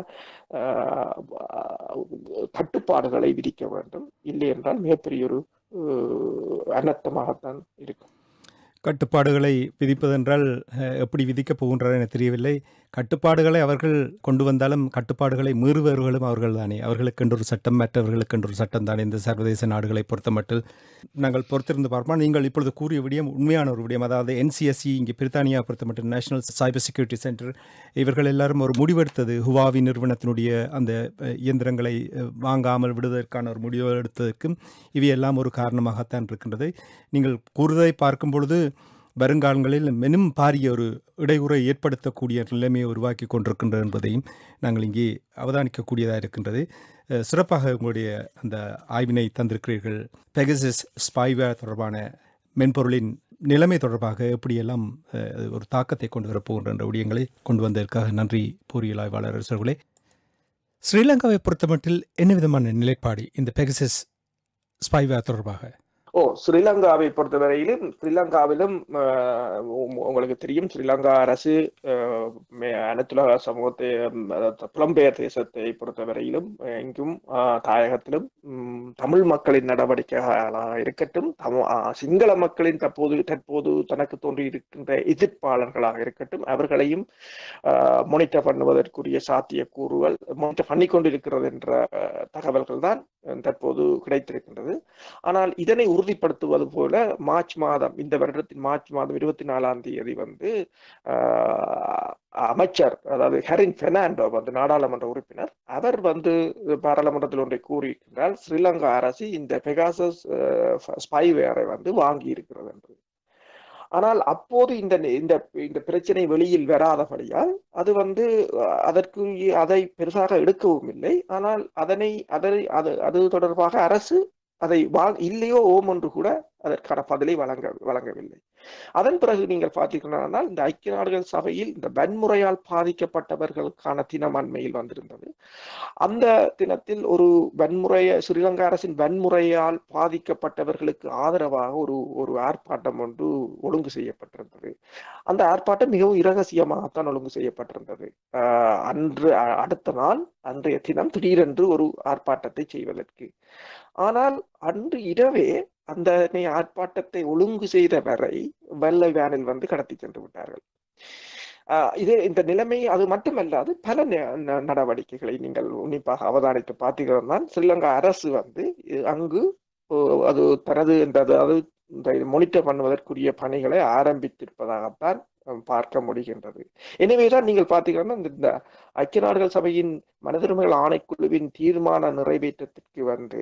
கட்டுப்பாடுகளை விதிக்க வேண்டும். இல்லை என்றால் மிகப்பெரிய ஒரு அனர்த்தமாகத்தான் இருக்கும். கட்டுப்பாடுகளை விதிப்பதென்றால் எப்படி விதிக்கப் போகின்றார் என தெரியவில்லை. கட்டுப்பாடுகளை அவர்கள் கொண்டு வந்தாலும் கட்டுப்பாடுகளை மீறுபவர்களும் அவர்கள் தானே அவர்களுக்கென்று ஒரு சட்டம் மற்றவர்களுக்கென்று ஒரு சட்டம் தானே. இந்த சர்வதேச நாடுகளை பொறுத்தமட்டில் நாங்கள் பொறுத்திருந்து பார்ப்போம். நீங்கள் இப்பொழுது கூறிய விடயம் உண்மையான ஒரு விடயம். அதாவது என்சிஎஸ்சி இங்கே பிரித்தானியா பொறுத்தமட்டில் நேஷனல் சைபர் செக்யூரிட்டி சென்டர் இவர்கள் எல்லாரும் ஒரு முடிவெடுத்தது. ஹுவாவி நிறுவனத்தினுடைய அந்த இயந்திரங்களை வாங்காமல் விடுவதற்கான ஒரு முடிவு எடுத்ததற்கும் இவையெல்லாம் ஒரு காரணமாகத்தான் இருக்கின்றது. நீங்கள் கூறுவதை பார்க்கும் பொழுது வருங்காலங்களில் மெனும் பாரிய ஒரு இடையூறை ஏற்படுத்தக்கூடிய நிலைமையை உருவாக்கி கொண்டிருக்கின்றது என்பதையும் நாங்கள் இங்கே அவதானிக்கக்கூடியதாக இருக்கின்றது. சிறப்பாக உங்களுடைய அந்த ஆய்வினை தந்திருக்கிறீர்கள். பெகசிஸ் ஸ்பைவேர் தொடர்பான மென்பொருளின் நிலைமை தொடர்பாக எப்படியெல்லாம் ஒரு தாக்கத்தை கொண்டு வரப்போகின்ற விடயங்களை கொண்டு வந்ததற்காக நன்றி பொறியியல் ஆய்வாளர் அரசர்களே ஸ்ரீலங்காவை பொறுத்தமட்டில் என்ன விதமான நிலைப்பாடு இந்த பெகசிஸ் ஸ்பைவேர் தொடர்பாக? ஓ ஸ்ரீலங்காவை பொறுத்தவரையிலும் ஸ்ரீலங்காவிலும் உங்களுக்கு தெரியும் ஸ்ரீலங்கா அரசு அனைத்துலக சமூகத்தை புலம்பெயர் தேசத்தை பொறுத்தவரையிலும் எங்கும் தாயகத்திலும் தமிழ் மக்களின் நடவடிக்கைகளாக இருக்கட்டும் தம சிங்கள மக்களின் தற்போது தற்போது தனக்கு தோன்றி இருக்கின்ற எதிர்ப்பாளர்களாக இருக்கட்டும் அவர்களையும் மானிட்டர் பண்ணுவதற்குரிய சாத்தியக்கூறுகள் மானிட்டர் பண்ணி கொண்டிருக்கிறது என்ற தகவல்கள் தான் தற்போது கிடைத்திருக்கின்றது. ஆனால் இதனை உறுதிப்படுத்துவது போல மார்ச் மாதம் இந்த வருடத்தின் மார்ச் மாதம் இருபத்தி நாலாம் தேதி வந்து அமைச்சர் அதாவது ஹெரின் பெர்னாண்டோ வந்து நாடாளுமன்ற உறுப்பினர் அவர் வந்து பாராளுமன்றத்தில் ஒன்றை கூறியிருக்கிறார் ஸ்ரீலங்கா அரசு இந்த பெகாசஸ் ஸ்பைவேரை வந்து வாங்கி இருக்கிறது என்று. ஆனால் அப்போது இந்த இந்த இந்த பிரச்சனை வெளியில் வராதபடியால் அது வந்து அஹ், அதற்கு அதை பெருசாக எடுக்கவும் இல்லை. ஆனால் அதனை அதை அது அது தொடர்பாக அரசு அதை வா இல்லையோ ஓம் என்று கூட அதற்கான பதிலை வழங்க வழங்கவில்லை. அதன் பிறகு நீங்கள் பார்த்தீர்கள் இந்த ஐக்கிய நாடுகள் சபையில் இந்த வன்முறையால் பாதிக்கப்பட்டவர்களுக்கான தினம் அண்மையில் வந்திருந்தது. அந்த தினத்தில் ஒரு வன்முறைய ஸ்ரீலங்கா அரசின் வன்முறையால் பாதிக்கப்பட்டவர்களுக்கு ஆதரவாக ஒரு ஒரு ஆர்ப்பாட்டம் ஒன்று ஒழுங்கு செய்யப்பட்டிருந்தது. அந்த ஆர்ப்பாட்டம் மிகவும் இரகசியமாகத்தான் ஒழுங்கு செய்யப்பட்டிருந்தது. அன்று அடுத்த நாள் அன்றைய தினம் திடீரென்று ஒரு ஆர்ப்பாட்டத்தை செய்வதற்கு. ஆனால் அன்று இரவே அந்த ஆர்ப்பாட்டத்தை ஒழுங்கு செய்த வரை வெள்ளை வேனில் வந்து கடத்தி சென்று விட்டார்கள். ஆஹ் இது இந்த நிலைமை அது மட்டுமல்லாது பல ந- ந- நடவடிக்கைகளை நீங்கள் உன்னிப்பாக அவதானித்து பார்த்தீங்கன்னா ஸ்ரீலங்கா அரசு வந்து அங்கு அது தனது இந்த அதாவது இந்த மொனிட்டர் பண்ணுவதற்குரிய பணிகளை ஆரம்பித்திருப்பதாகத்தான் பார்க்க முடிகின்றது. எனவேதான் நீங்கள் பார்த்தீங்கன்னா இந்த இந்த ஐக்கிய நாடுகள் சபையின் மனிதரிமைகள் ஆணைக்குழுவின் தீர்மான நிறைவேற்றத்திற்கு வந்து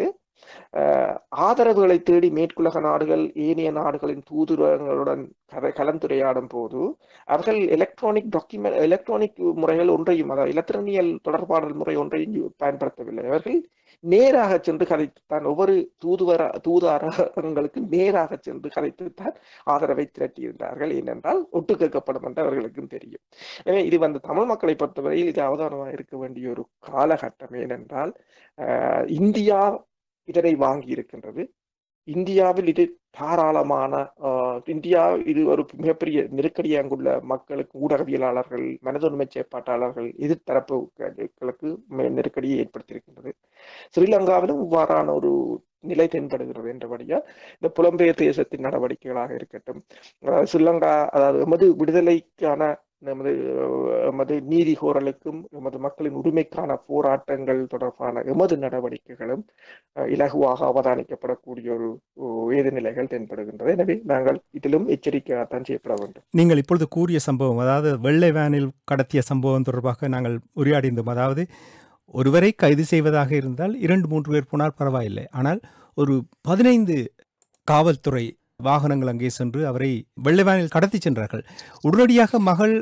ஆதரவுகளை தேடி மேற்குலக நாடுகள் ஏனைய நாடுகளின் தூதுவங்களுடன் கதை கலந்துரையாடும் போது அவர்கள் எலக்ட்ரானிக் டாக்குமெண்ட் எலக்ட்ரானிக் முறைகள் ஒன்றையும் அதாவது இலத்திரனியல் தொடர்பாடல் முறை ஒன்றையும் பயன்படுத்தவில்லை. அவர்கள் நேராக சென்று கதைத்துத்தான் ஒவ்வொரு தூதுவர தூதாரங்களுக்கு நேராக சென்று கதைத்துத்தான் ஆதரவை திரட்டியிருந்தார்கள். ஏனென்றால் ஒட்டு கேட்கப்படும் என்று அவர்களுக்கும் தெரியும். எனவே இது வந்து தமிழ் மக்களை பொறுத்தவரையில் இது அவதானமாக இருக்க வேண்டிய ஒரு காலகட்டம். ஏனென்றால் இந்தியா இதனை வாங்கி இருக்கின்றது. இந்தியாவில் இது தாராளமான ஆஹ், இந்தியா இது ஒரு மிகப்பெரிய நெருக்கடியை அங்குள்ள மக்களுக்கு ஊடகவியலாளர்கள் மனிதனுரிமை செயற்பாட்டாளர்கள் எதிர்த்தரப்புகளுக்கு மே- நெருக்கடியை ஏற்படுத்தியிருக்கின்றது. ஸ்ரீலங்காவிலும் இவ்வாறான ஒரு நிலை தென்படுகிறது என்றபடியா இந்த புலம்பெயர் தேசத்தின் நடவடிக்கைகளாக இருக்கட்டும் அதாவது ஸ்ரீலங்கா அதாவது எமது விடுதலைக்கான நமது எமது நீதி கோரலுக்கும் எமது மக்களின் உரிமைக்கான போராட்டங்கள் தொடர்பான எமது நடவடிக்கைகளும் இலகுவாக அவதானிக்கப்படக்கூடிய ஒரு வேத தென்படுகின்றது எனவே நாங்கள் இதிலும் எச்சரிக்கையாகத்தான் செய்யப்பட வேண்டும். நீங்கள் இப்பொழுது கூறிய சம்பவம் அதாவது வெள்ளை வேனில் கடத்திய சம்பவம் தொடர்பாக நாங்கள் உரையாடிந்தோம் அதாவது ஒருவரை கைது செய்வதாக இருந்தால் இரண்டு மூன்று பேர் போனால் பரவாயில்லை. ஆனால் ஒரு பதினைந்து காவல்துறை வாகனங்கள் அங்கே சென்று அவரை வெள்ளை வேனில் கடத்தி சென்றார்கள். உடனடியாக மகள்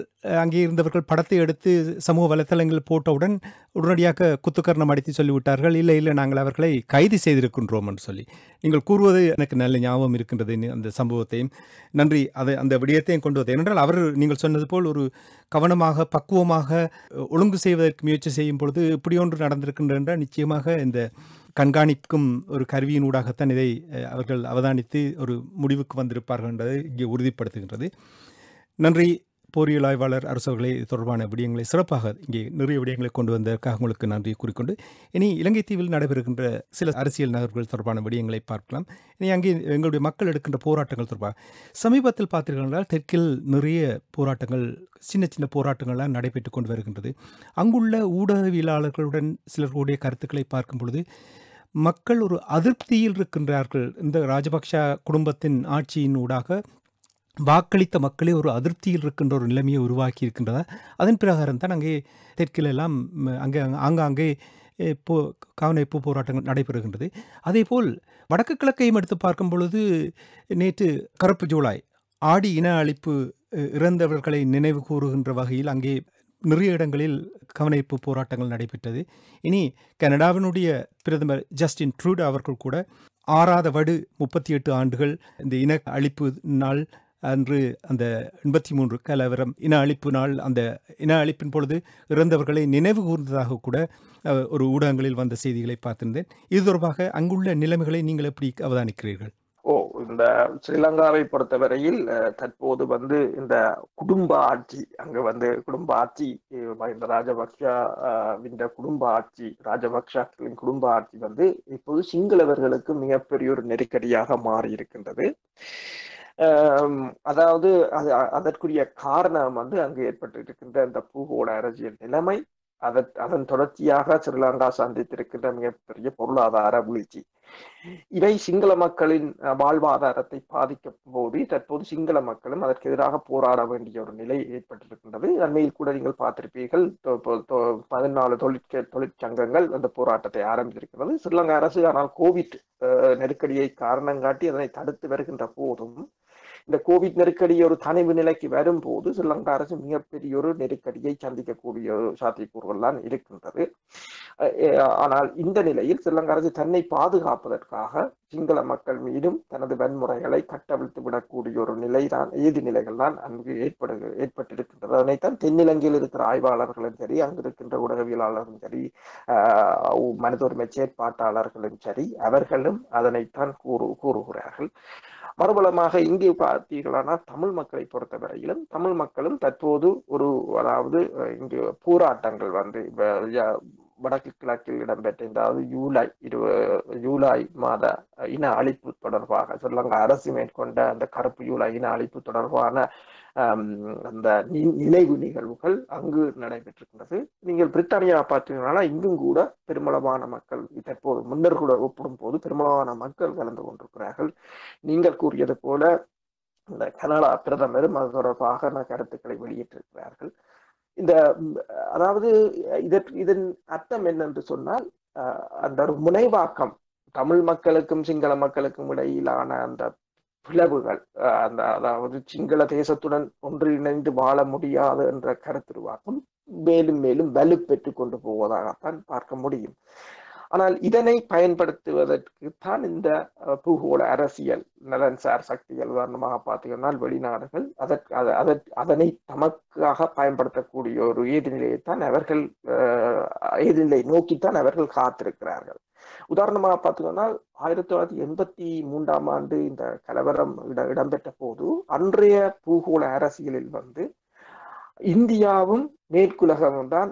அங்கே இருந்தவர்கள் படத்தை எடுத்து சமூக வலைத்தளங்களில் போட்டவுடன் உடனடியாக குத்துக்கரணம் அடித்து சொல்லிவிட்டார்கள். இல்லை இல்லை நாங்கள் அவர்களை கைது செய்திருக்கின்றோம் என்று சொல்லி. நீங்கள் கூறுவது எனக்கு நல்ல ஞாபகம் இருக்கின்றது அந்த சம்பவத்தையும். நன்றி. அதை அந்த விடயத்தையும் கொண்டு வந்து ஏனென்றால் அவர் நீங்கள் சொன்னது போல் ஒரு கவனமாக பக்குவமாக ஒழுங்கு செய்வதற்கு முயற்சி செய்யும் பொழுது இப்படி ஒன்று நடந்திருக்கின்ற நிச்சயமாக இந்த கண்காணிக்கும் ஒரு கருவியின் ஊடாகத்தான் இதை அவர்கள் அவதானித்து ஒரு முடிவுக்கு வந்திருப்பார்கள் என்பதை இங்கே உறுதிப்படுத்துகின்றது. நன்றி போரியல் ஆய்வாளர் அரசவர்களே தொடர்பான விடயங்களை சிறப்பாக இங்கே நிறைய விடயங்களை கொண்டு வந்ததற்காக உங்களுக்கு நன்றி கூறிக்கொண்டு இனி இலங்கை தீவில் நடைபெறுகின்ற சில அரசியல் நகர்வுகள் தொடர்பான விடயங்களை பார்க்கலாம். இனி அங்கே எங்களுடைய மக்கள் எடுக்கின்ற போராட்டங்கள் தொடர்பாக சமீபத்தில் பார்த்தீர்கள் என்றால் தெற்கில் நிறைய போராட்டங்கள் சின்ன சின்ன போராட்டங்கள்லாம் நடைபெற்று கொண்டு வருகின்றது. அங்குள்ள ஊடகவியலாளர்களுடன் சிலர்களுடைய கருத்துக்களை பார்க்கும் பொழுது மக்கள் ஒரு அதிருப்தியில் இருக்கின்றார்கள். இந்த ராஜபக்ஷ குடும்பத்தின் ஆட்சியின் ஊடாக வாக்களித்த மக்களே ஒரு அதிருப்தியில் இருக்கின்ற ஒரு நிலைமையை உருவாக்கி இருக்கின்றதா அதன் பிரகாரம் தான் அங்கே தெற்கில் எல்லாம் அங்கே ஆங்காங்கே இப்போ போ போராட்டங்கள் நடைபெறுகின்றது. அதேபோல் வடக்கு கிழக்கையும் எடுத்து பார்க்கும் பொழுது நேற்று கருப்பு ஜூலாய் ஆடி இன அழிப்பு இறந்தவர்களை நினைவு கூறுகின்ற வகையில் அங்கே நிறைய இடங்களில் கவனிப்பு போராட்டங்கள் நடைபெற்றது. இனி கனடாவினுடைய பிரதமர் ஜஸ்டின் ட்ரூடா அவர்கள் கூட ஆறாத வடு முப்பத்தி எட்டு ஆண்டுகள் இந்த இன அழிப்பு நாள் அன்று அந்த எண்பத்தி மூன்று கலவரம் இன அழிப்பு நாள் அந்த இன அழிப்பின் பொழுது இறந்தவர்களை நினைவு கூர்ந்ததாக கூட ஒரு ஊடகங்களில் வந்த செய்திகளை பார்த்திருந்தேன். இது தொடர்பாக அங்குள்ள நிலைமைகளை நீங்கள் எப்படி அவதானிக்கிறீர்கள்? இந்த ஸ்ரீலங்காவை பொறுத்தவரையில் தற்போது வந்து இந்த குடும்ப ஆட்சி அங்கு வந்து குடும்ப ஆட்சி இந்த ராஜபக்ஷா இந்த குடும்ப ஆட்சி ராஜபக்ஷாக்களின் குடும்ப ஆட்சி வந்து இப்போது சிங்களவர்களுக்கு மிகப்பெரிய ஒரு நெருக்கடியாக மாறி இருக்கின்றது அதாவது அது அதற்குரிய காரணம் வந்து அங்கு ஏற்பட்டு இருக்கின்ற இந்த பூகோள அரசியல் நிலைமை அதன் அதன் தொடர்ச்சியாக ஸ்ரீலங்கா சந்தித்திருக்கின்ற மிகப்பெரிய பொருளாதார வீழ்ச்சி. இவை சிங்கள மக்களின் வாழ்வாதாரத்தை பாதிக்கும் போது தற்போது சிங்கள மக்களும் அதற்கு எதிராக போராட வேண்டிய ஒரு நிலை ஏற்பட்டிருக்கின்றது. அண்மையில் கூட நீங்கள் பார்த்திருப்பீர்கள் பதினாலு தொழிற்க தொழிற்சங்கங்கள் அந்த போராட்டத்தை ஆரம்பித்திருக்கிறது. ஸ்ரீலங்கா அரசு ஆனால் கோவிட் அஹ், நெருக்கடியை காரணம் காட்டி அதனை தடுத்து வருகின்ற போதும் இந்த கோவிட் நெருக்கடி ஒரு தனிவு நிலைக்கு வரும்போது ஸ்ரீலங்கா அரசு மிகப்பெரிய ஒரு நெருக்கடியை சந்திக்கக்கூடிய ஒரு சாத்தியக்கூறுகள் தான் இருக்கின்றது அஹ் ஆனால் இந்த நிலையில் ஸ்ரீலங்கா அரசு தன்னை பாதுகாப்பதற்காக சிங்கள மக்கள் மீதும் தனது வன்முறைகளை கட்டவிழ்த்து விடக்கூடிய ஒரு நிலைதான் ஏது நிலைகள் தான் அங்கு ஏற்படு ஏற்பட்டிருக்கின்றது. அதனைத்தான் தென்னிலங்கையில் இருக்கிற ஆய்வாளர்களும் சரி அங்கு இருக்கின்ற ஊடகவியலாளர்களும் சரி மனித உரிமை செயற்பாட்டாளர்களும் சரி அவர்களும் அதனைத்தான் கூறு கூறுகிறார்கள். மறுபலமாக இங்கே பார்த்தீர்களானால் தமிழ் மக்களை பொறுத்தவரையிலும் தமிழ் மக்களும் தற்போது ஒரு அதாவது இங்கு போராட்டங்கள் வந்து வடக்கு கிழக்கில் இடம்பெற்ற இதாவது அதாவது ஜூலை இரு ஜூலை மாத இன அழிப்பு தொடர்பாக ஸ்ரீலங்கா அரசு மேற்கொண்ட அந்த கருப்பு ஜூலை இன அழிப்பு தொடர்பான அந்த நினைவு நிகழ்வுகள் அங்கு நடைபெற்றிருக்கின்றது. நீங்கள் பிரித்தானியா பார்த்தீங்கன்னா இங்கும் கூட பெருமளவான மக்கள் தற்போது முன்னர் கூட ஒப்பிடும் போது பெருமளவான மக்கள் கலந்து கொண்டிருக்கிறார்கள். நீங்கள் கூறியது போல இந்த கனடா பிரதமரும் அது தொடர்பாக கருத்துக்களை வெளியிட்டிருக்கிறார்கள். இந்த அதாவது இதற்கு இதன் அர்த்தம் என்னென்று சொன்னால் அந்த ஒரு முனைவாக்கம் தமிழ் மக்களுக்கும் சிங்கள மக்களுக்கும் இடையிலான அந்த பிளவுகள் அந்த அதாவது சிங்கள தேசத்துடன் ஒன்றிணைந்து வாழ முடியாது என்ற கருத்துருவாக்கம் மேலும் மேலும் வலுப்பெற்று கொண்டு போவதாகத்தான் பார்க்க முடியும். ஆனால் இதனை பயன்படுத்துவதற்கு தான் இந்த பூகோள அரசியல் நலன்சார் சக்திகள் உதாரணமாக பார்த்தீங்கன்னா வெளிநாடுகள் அதற்கு அதற்கு அதனை தமக்காக பயன்படுத்தக்கூடிய ஒரு ஏதுநிலையைத்தான் அவர்கள் ஏதுநிலை நோக்கித்தான் அவர்கள் காத்திருக்கிறார்கள். உதாரணமாக பார்த்தீங்கன்னா ஆயிரத்தி தொள்ளாயிரத்தி எண்பத்தி மூன்றாம் ஆண்டு இந்த கலவரம் இட இடம்பெற்ற போது அன்றைய பூகோள அரசியலில் வந்து இந்தியாவும் மேற்குலகமும் தான்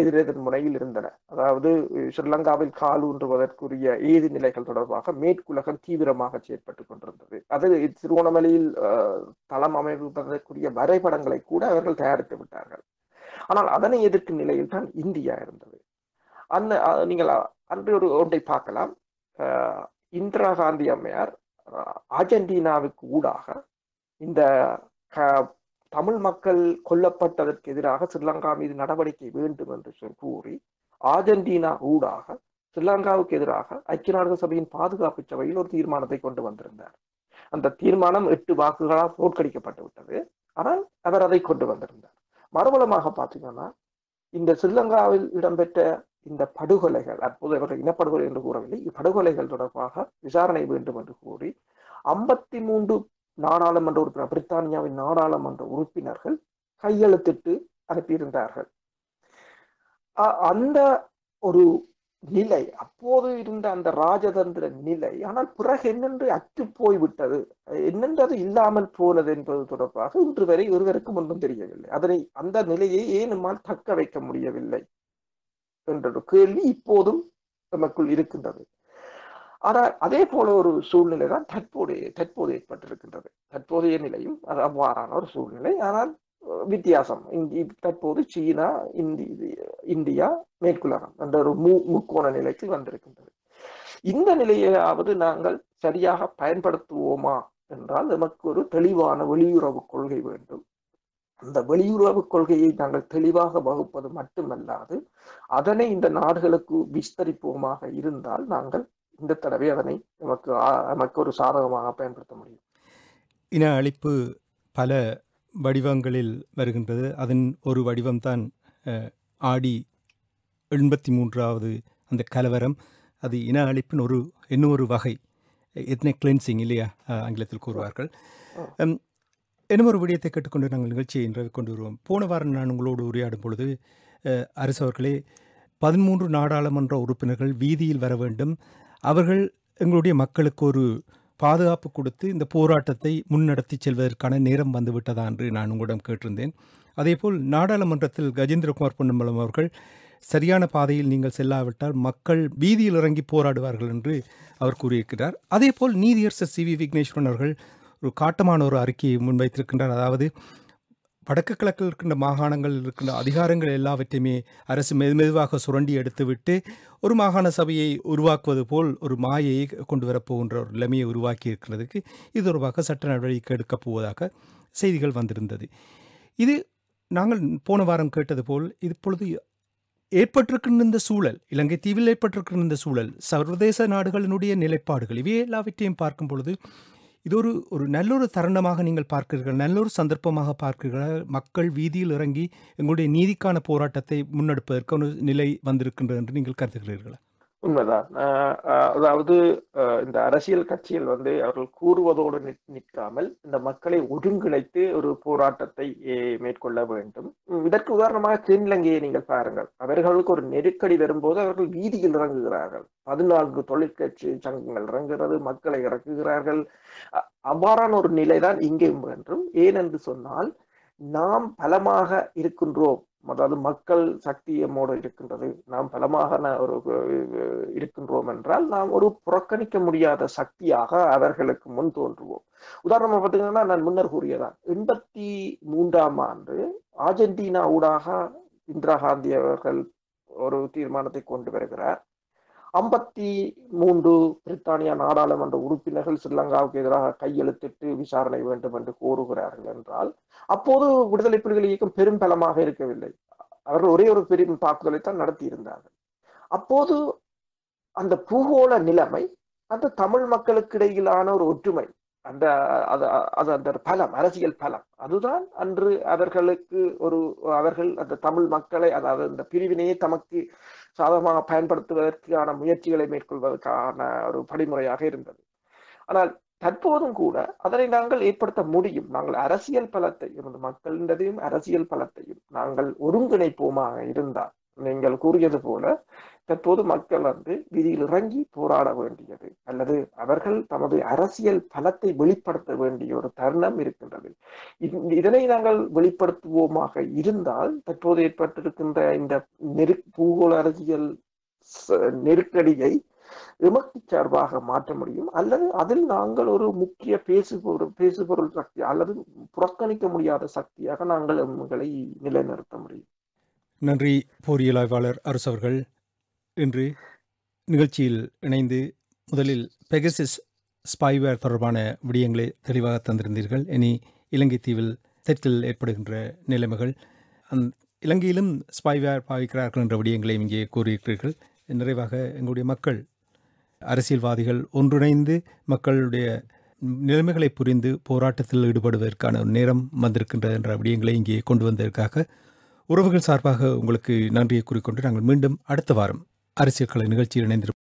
எதிரெதிர் முனையில் இருந்தன. அதாவது ஸ்ரீலங்காவில் கால் ஊன்றுவதற்குரிய ஏது நிலைகள் தொடர்பாக மேற்குலகம் தீவிரமாக செயற்பட்டுக் கொண்டிருந்தது. அது திருவோணமலையில் ஆஹ், தளம் அமைப்பதற்குரிய வரைபடங்களை கூட அவர்கள் தயாரித்து விட்டார்கள். ஆனால் அதனை எதிர்க்கும் நிலையில் தான் இந்தியா இருந்தது. அந்த அஹ், நீங்கள் அன்று ஒரு ஒன்றை பார்க்கலாம். ஆஹ், இந்திரா காந்தி அம்மையார் அர்ஜென்டினாவுக்கு ஊடாக இந்த தமிழ் மக்கள் கொல்லப்பட்டதற்கு எதிராக ஸ்ரீலங்கா மீது நடவடிக்கை வேண்டும் என்று கூறி அர்ஜென்டினா ஊடாக ஸ்ரீலங்காவுக்கு எதிராக ஐக்கிய நாடுகள் சபையின் பாதுகாப்பு சபையில் ஒரு தீர்மானத்தை கொண்டு வந்திருந்தார். அந்த தீர்மானம் எட்டு வாக்குகளால் தோற்கடிக்கப்பட்டு விட்டது. ஆனால் அவர் அதை கொண்டு வந்திருந்தார். மறுபலமாக பார்த்தீங்கன்னா இந்த ஸ்ரீலங்காவில் இடம்பெற்ற இந்த படுகொலைகள் அப்போது அவர்கள் இனப்படுகொலை என்று கூறவில்லை படுகொலைகள் தொடர்பாக விசாரணை வேண்டும் என்று கூறி ஐம்பத்தி மூன்று நாடாளுமன்ற உறுப்பினர் பிரித்தானியாவின் நாடாளுமன்ற உறுப்பினர்கள் கையெழுத்திட்டு அனுப்பியிருந்தார்கள். அந்த ஒரு நிலை அப்போது இருந்த அந்த ராஜதந்திர நிலை ஆனால் பிறகு என்னென்று அற்று போய்விட்டது என்னென்றது இல்லாமல் போனது என்பது தொடர்பாக இன்று வரை ஒருவருக்கும் ஒன்றும் தெரியவில்லை. அதனை அந்த நிலையை ஏன் நம்மால் தக்க வைக்க முடியவில்லை? என்ற ஒரு கேள்வி இப்போதும் நமக்குள் இருக்கின்றது. ஆனால் அதே போல ஒரு சூழ்நிலை தான் தற்போது தற்போது ஏற்பட்டிருக்கின்றது. தற்போதைய நிலையும் அது அவ்வாறான ஒரு சூழ்நிலை. ஆனால் வித்தியாசம். இந்தி- தற்போது சீனா இந்தி இந்தியா மேற்குலகம் என்ற ஒரு மு முக்கோண நிலைக்கு வந்திருக்கின்றது. இந்த நிலையாவது நாங்கள் சரியாக பயன்படுத்துவோமா என்றால் நமக்கு ஒரு தெளிவான வெளியுறவு கொள்கை வேண்டும். அந்த வெளியுறவு கொள்கையை நாங்கள் தெளிவாக வகுப்பது மட்டுமல்லாது அதனை இந்த நாடுகளுக்கு விஸ்தரிப்போமாக இருந்தால் நாங்கள் இந்த தடவை அதனை நமக்கு நமக்கு ஒரு சாதகமாக பயன்படுத்த முடியும். இன அழிப்பு பல வடிவங்களில் வருகின்றது. அதன் ஒரு வடிவம்தான் ஆடி எண்பத்தி மூன்றாவது அந்த கலவரம். அது இன அழிப்பின் ஒரு இன்னொரு வகை. எத்னிக் கிளென்சிங் இல்லையா? ஆங்கிலத்தில் கூறுவார்கள். இன்னும் ஒரு விடயத்தை கேட்டுக்கொண்டு நாங்கள் நிகழ்ச்சியை இன்று கொண்டு வருவோம். போன வாரம் நான் உங்களோடு உரையாடும் பொழுது அரசு அவர்களே பதிமூன்று நாடாளுமன்ற உறுப்பினர்கள் வீதியில் வர வேண்டும். அவர்கள் எங்களுடைய மக்களுக்கு ஒரு பாதுகாப்பு கொடுத்து இந்த போராட்டத்தை முன்னெடுத்தி செல்வதற்கான நேரம் வந்துவிட்டதா என்று நான் உங்களிடம் கேட்டிருந்தேன். அதேபோல் நாடாளுமன்றத்தில் கஜேந்திரகுமார் பொன்னம்பலம் அவர்கள் சரியான பாதையில் நீங்கள் செல்லாவிட்டால் மக்கள் வீதியில் இறங்கி போராடுவார்கள் என்று அவர் கூறியிருக்கிறார். அதேபோல் நீதியரசர் சி வி விக்னேஸ்வரன் அவர்கள் ஒரு காட்டமான ஒரு அறிக்கையை முன்வைத்திருக்கின்றார். அதாவது வடக்கு கிழக்கில் இருக்கின்ற மாகாணங்களில் இருக்கின்ற அதிகாரங்கள் எல்லாவற்றையுமே அரசு மெது மெதுவாக சுரண்டி எடுத்துவிட்டு ஒரு மாகாண சபையை உருவாக்குவது போல் ஒரு மாயையை கொண்டு வரப்போகின்ற ஒரு நிலைமையை உருவாக்கி இருக்கிறதுக்கு இது தொடர்பாக சட்ட நடவடிக்கை எடுக்கப் போவதாக செய்திகள் வந்திருந்தது. இது நாங்கள் போன வாரம் கேட்டது போல் இப்பொழுது ஏற்பட்டிருக்கின்ற இந்த சூழல் இலங்கை தீவில் ஏற்பட்டிருக்கின்ற இந்த சூழல் சர்வதேச நாடுகளினுடைய நிலைப்பாடுகள் இவை எல்லாவற்றையும் பார்க்கும் பொழுது இது ஒரு ஒரு நல்லொரு தருணமாக நீங்கள் பார்க்கிறீர்கள். நல்லொரு சந்தர்ப்பமாக பார்க்கிறீர்கள். மக்கள் வீதியில் இறங்கி எங்களுடைய நீதிக்கான போராட்டத்தை முன்னெடுப்பதற்கு ஒரு நிலை வந்திருக்கின்றது என்று நீங்கள் கருதுகிறீர்களா? உண்மைதான். அதாவது இந்த அரசியல் கட்சிகள் வந்து அவர்கள் கூறுவதோடு நிற்- நிற்காமல் இந்த மக்களை ஒருங்கிணைத்து ஒரு போராட்டத்தை மேற்கொள்ள வேண்டும். இதற்கு உதாரணமாக தென்னிலங்கையை நீங்கள் பாருங்கள். அவர்களுக்கு ஒரு நெருக்கடி வரும்போது அவர்கள் வீதியில் இறங்குகிறார்கள். பதினான்கு தொழிற்கட்சி சங்கங்கள் இறங்குகிறது மக்களை இறக்குகிறார்கள். அ- அவ்வாறான ஒரு நிலைதான் இங்கே என்றும் ஏனென்று சொன்னால் நாம் பலமாக இருக்கின்றோம். அதாவது மக்கள் சக்தி எம்மோடு இருக்கின்றது. நாம் பலமாக ஒரு இருக்கின்றோம் என்றால் நாம் ஒரு புறக்கணிக்க முடியாத சக்தியாக அவர்களுக்கு முன் தோன்றுவோம். உதாரணமாக பார்த்தீங்கன்னா நான் முன்னர் கூறியதான். எண்பத்தி மூன்றாம் ஆண்டு அர்ஜென்டினா ஊடாக இந்திரா காந்தி அவர்கள் ஒரு தீர்மானத்தை கொண்டு வருகிறார். ஐம்பத்தி மூன்று பிரித்தானிய நாடாளுமன்ற உறுப்பினர்கள் ஸ்ரீலங்காவுக்கு எதிராக கையெழுத்திட்டு விசாரணை வேண்டும் என்று கோருகிறார்கள் என்றால் அப்போது விடுதலை புலிகள் இயக்கம் பெரும் பலமாக இருக்கவில்லை. அவர்கள் ஒரே ஒரு பெரும் தாக்குதலை தான் நடத்தியிருந்தார்கள். அப்போது அந்த பூகோள நிலைமை அந்த தமிழ் மக்களுக்கு இடையிலான ஒரு ஒற்றுமை அந்த அது அது அந்த பலம் அரசியல் பலம் அதுதான் அன்று அவர்களுக்கு ஒரு அவர்கள் அந்த தமிழ் மக்களை அதாவது அந்த பிரிவினையை தமக்கு சாதகமாக பயன்படுத்துவதற்கான முயற்சிகளை மேற்கொள்வதற்கான ஒரு படிமுறையாக இருந்தது. ஆனால் தற்போதும் கூட அதனை நாங்கள் ஏற்படுத்த முடியும். நாங்கள் அரசியல் பலத்தையும் மக்களின்றதையும் அரசியல் பலத்தையும் நாங்கள் ஒருங்கிணைப்போமாக இருந்தால் நீங்கள் கூறியது போல தற்போது மக்கள் வந்து விதியில் இறங்கி போராட வேண்டியது. அல்லது அவர்கள் தமது அரசியல் பலத்தை வெளிப்படுத்த வேண்டிய ஒரு தருணம் இருக்கின்றது. இதனை நாங்கள் வெளிப்படுத்துவோமாக இருந்தால் தற்போது ஏற்பட்டிருக்கின்ற இந்த நெரு பூகோள அரசியல் நெருக்கடியை எமக்கு சார்பாக மாற்ற முடியும். அல்லது அதில் நாங்கள் ஒரு முக்கிய பேசுபொருள் பேசுபொருள் சக்தி அல்லது புறக்கணிக்க முடியாத சக்தியாக நாங்கள் எங்களை நிலைநிறுத்த முடியும். நன்றி பொறியியலாய்வாளர் அரசு அவர்கள் இன்று நிகழ்ச்சியில் இணைந்து முதலில் பெகசிஸ் ஸ்பைவேர் தொடர்பான விடயங்களை தெளிவாக தந்திருந்தீர்கள். இனி இலங்கை தீவில் தெற்கில் ஏற்படுகின்ற நிலைமைகள் அந் இலங்கையிலும் ஸ்பைவேர் பாவிக்கிறார்கள் என்ற விடயங்களையும் இங்கே கூறியிருக்கிறீர்கள். நிறைவாக எங்களுடைய மக்கள் அரசியல்வாதிகள் ஒன்றிணைந்து மக்களுடைய நிலைமைகளை புரிந்து போராட்டத்தில் ஈடுபடுவதற்கான ஒரு நேரம் வந்திருக்கின்றது என்ற விடயங்களை இங்கே கொண்டு வந்ததற்காக உறவுகள் சார்பாக உங்களுக்கு நன்றியை கூறிக்கொண்டு நாங்கள் மீண்டும் அடுத்த வாரம் அரசியல் கலை நிகழ்ச்சியில் இணைந்திருக்கும்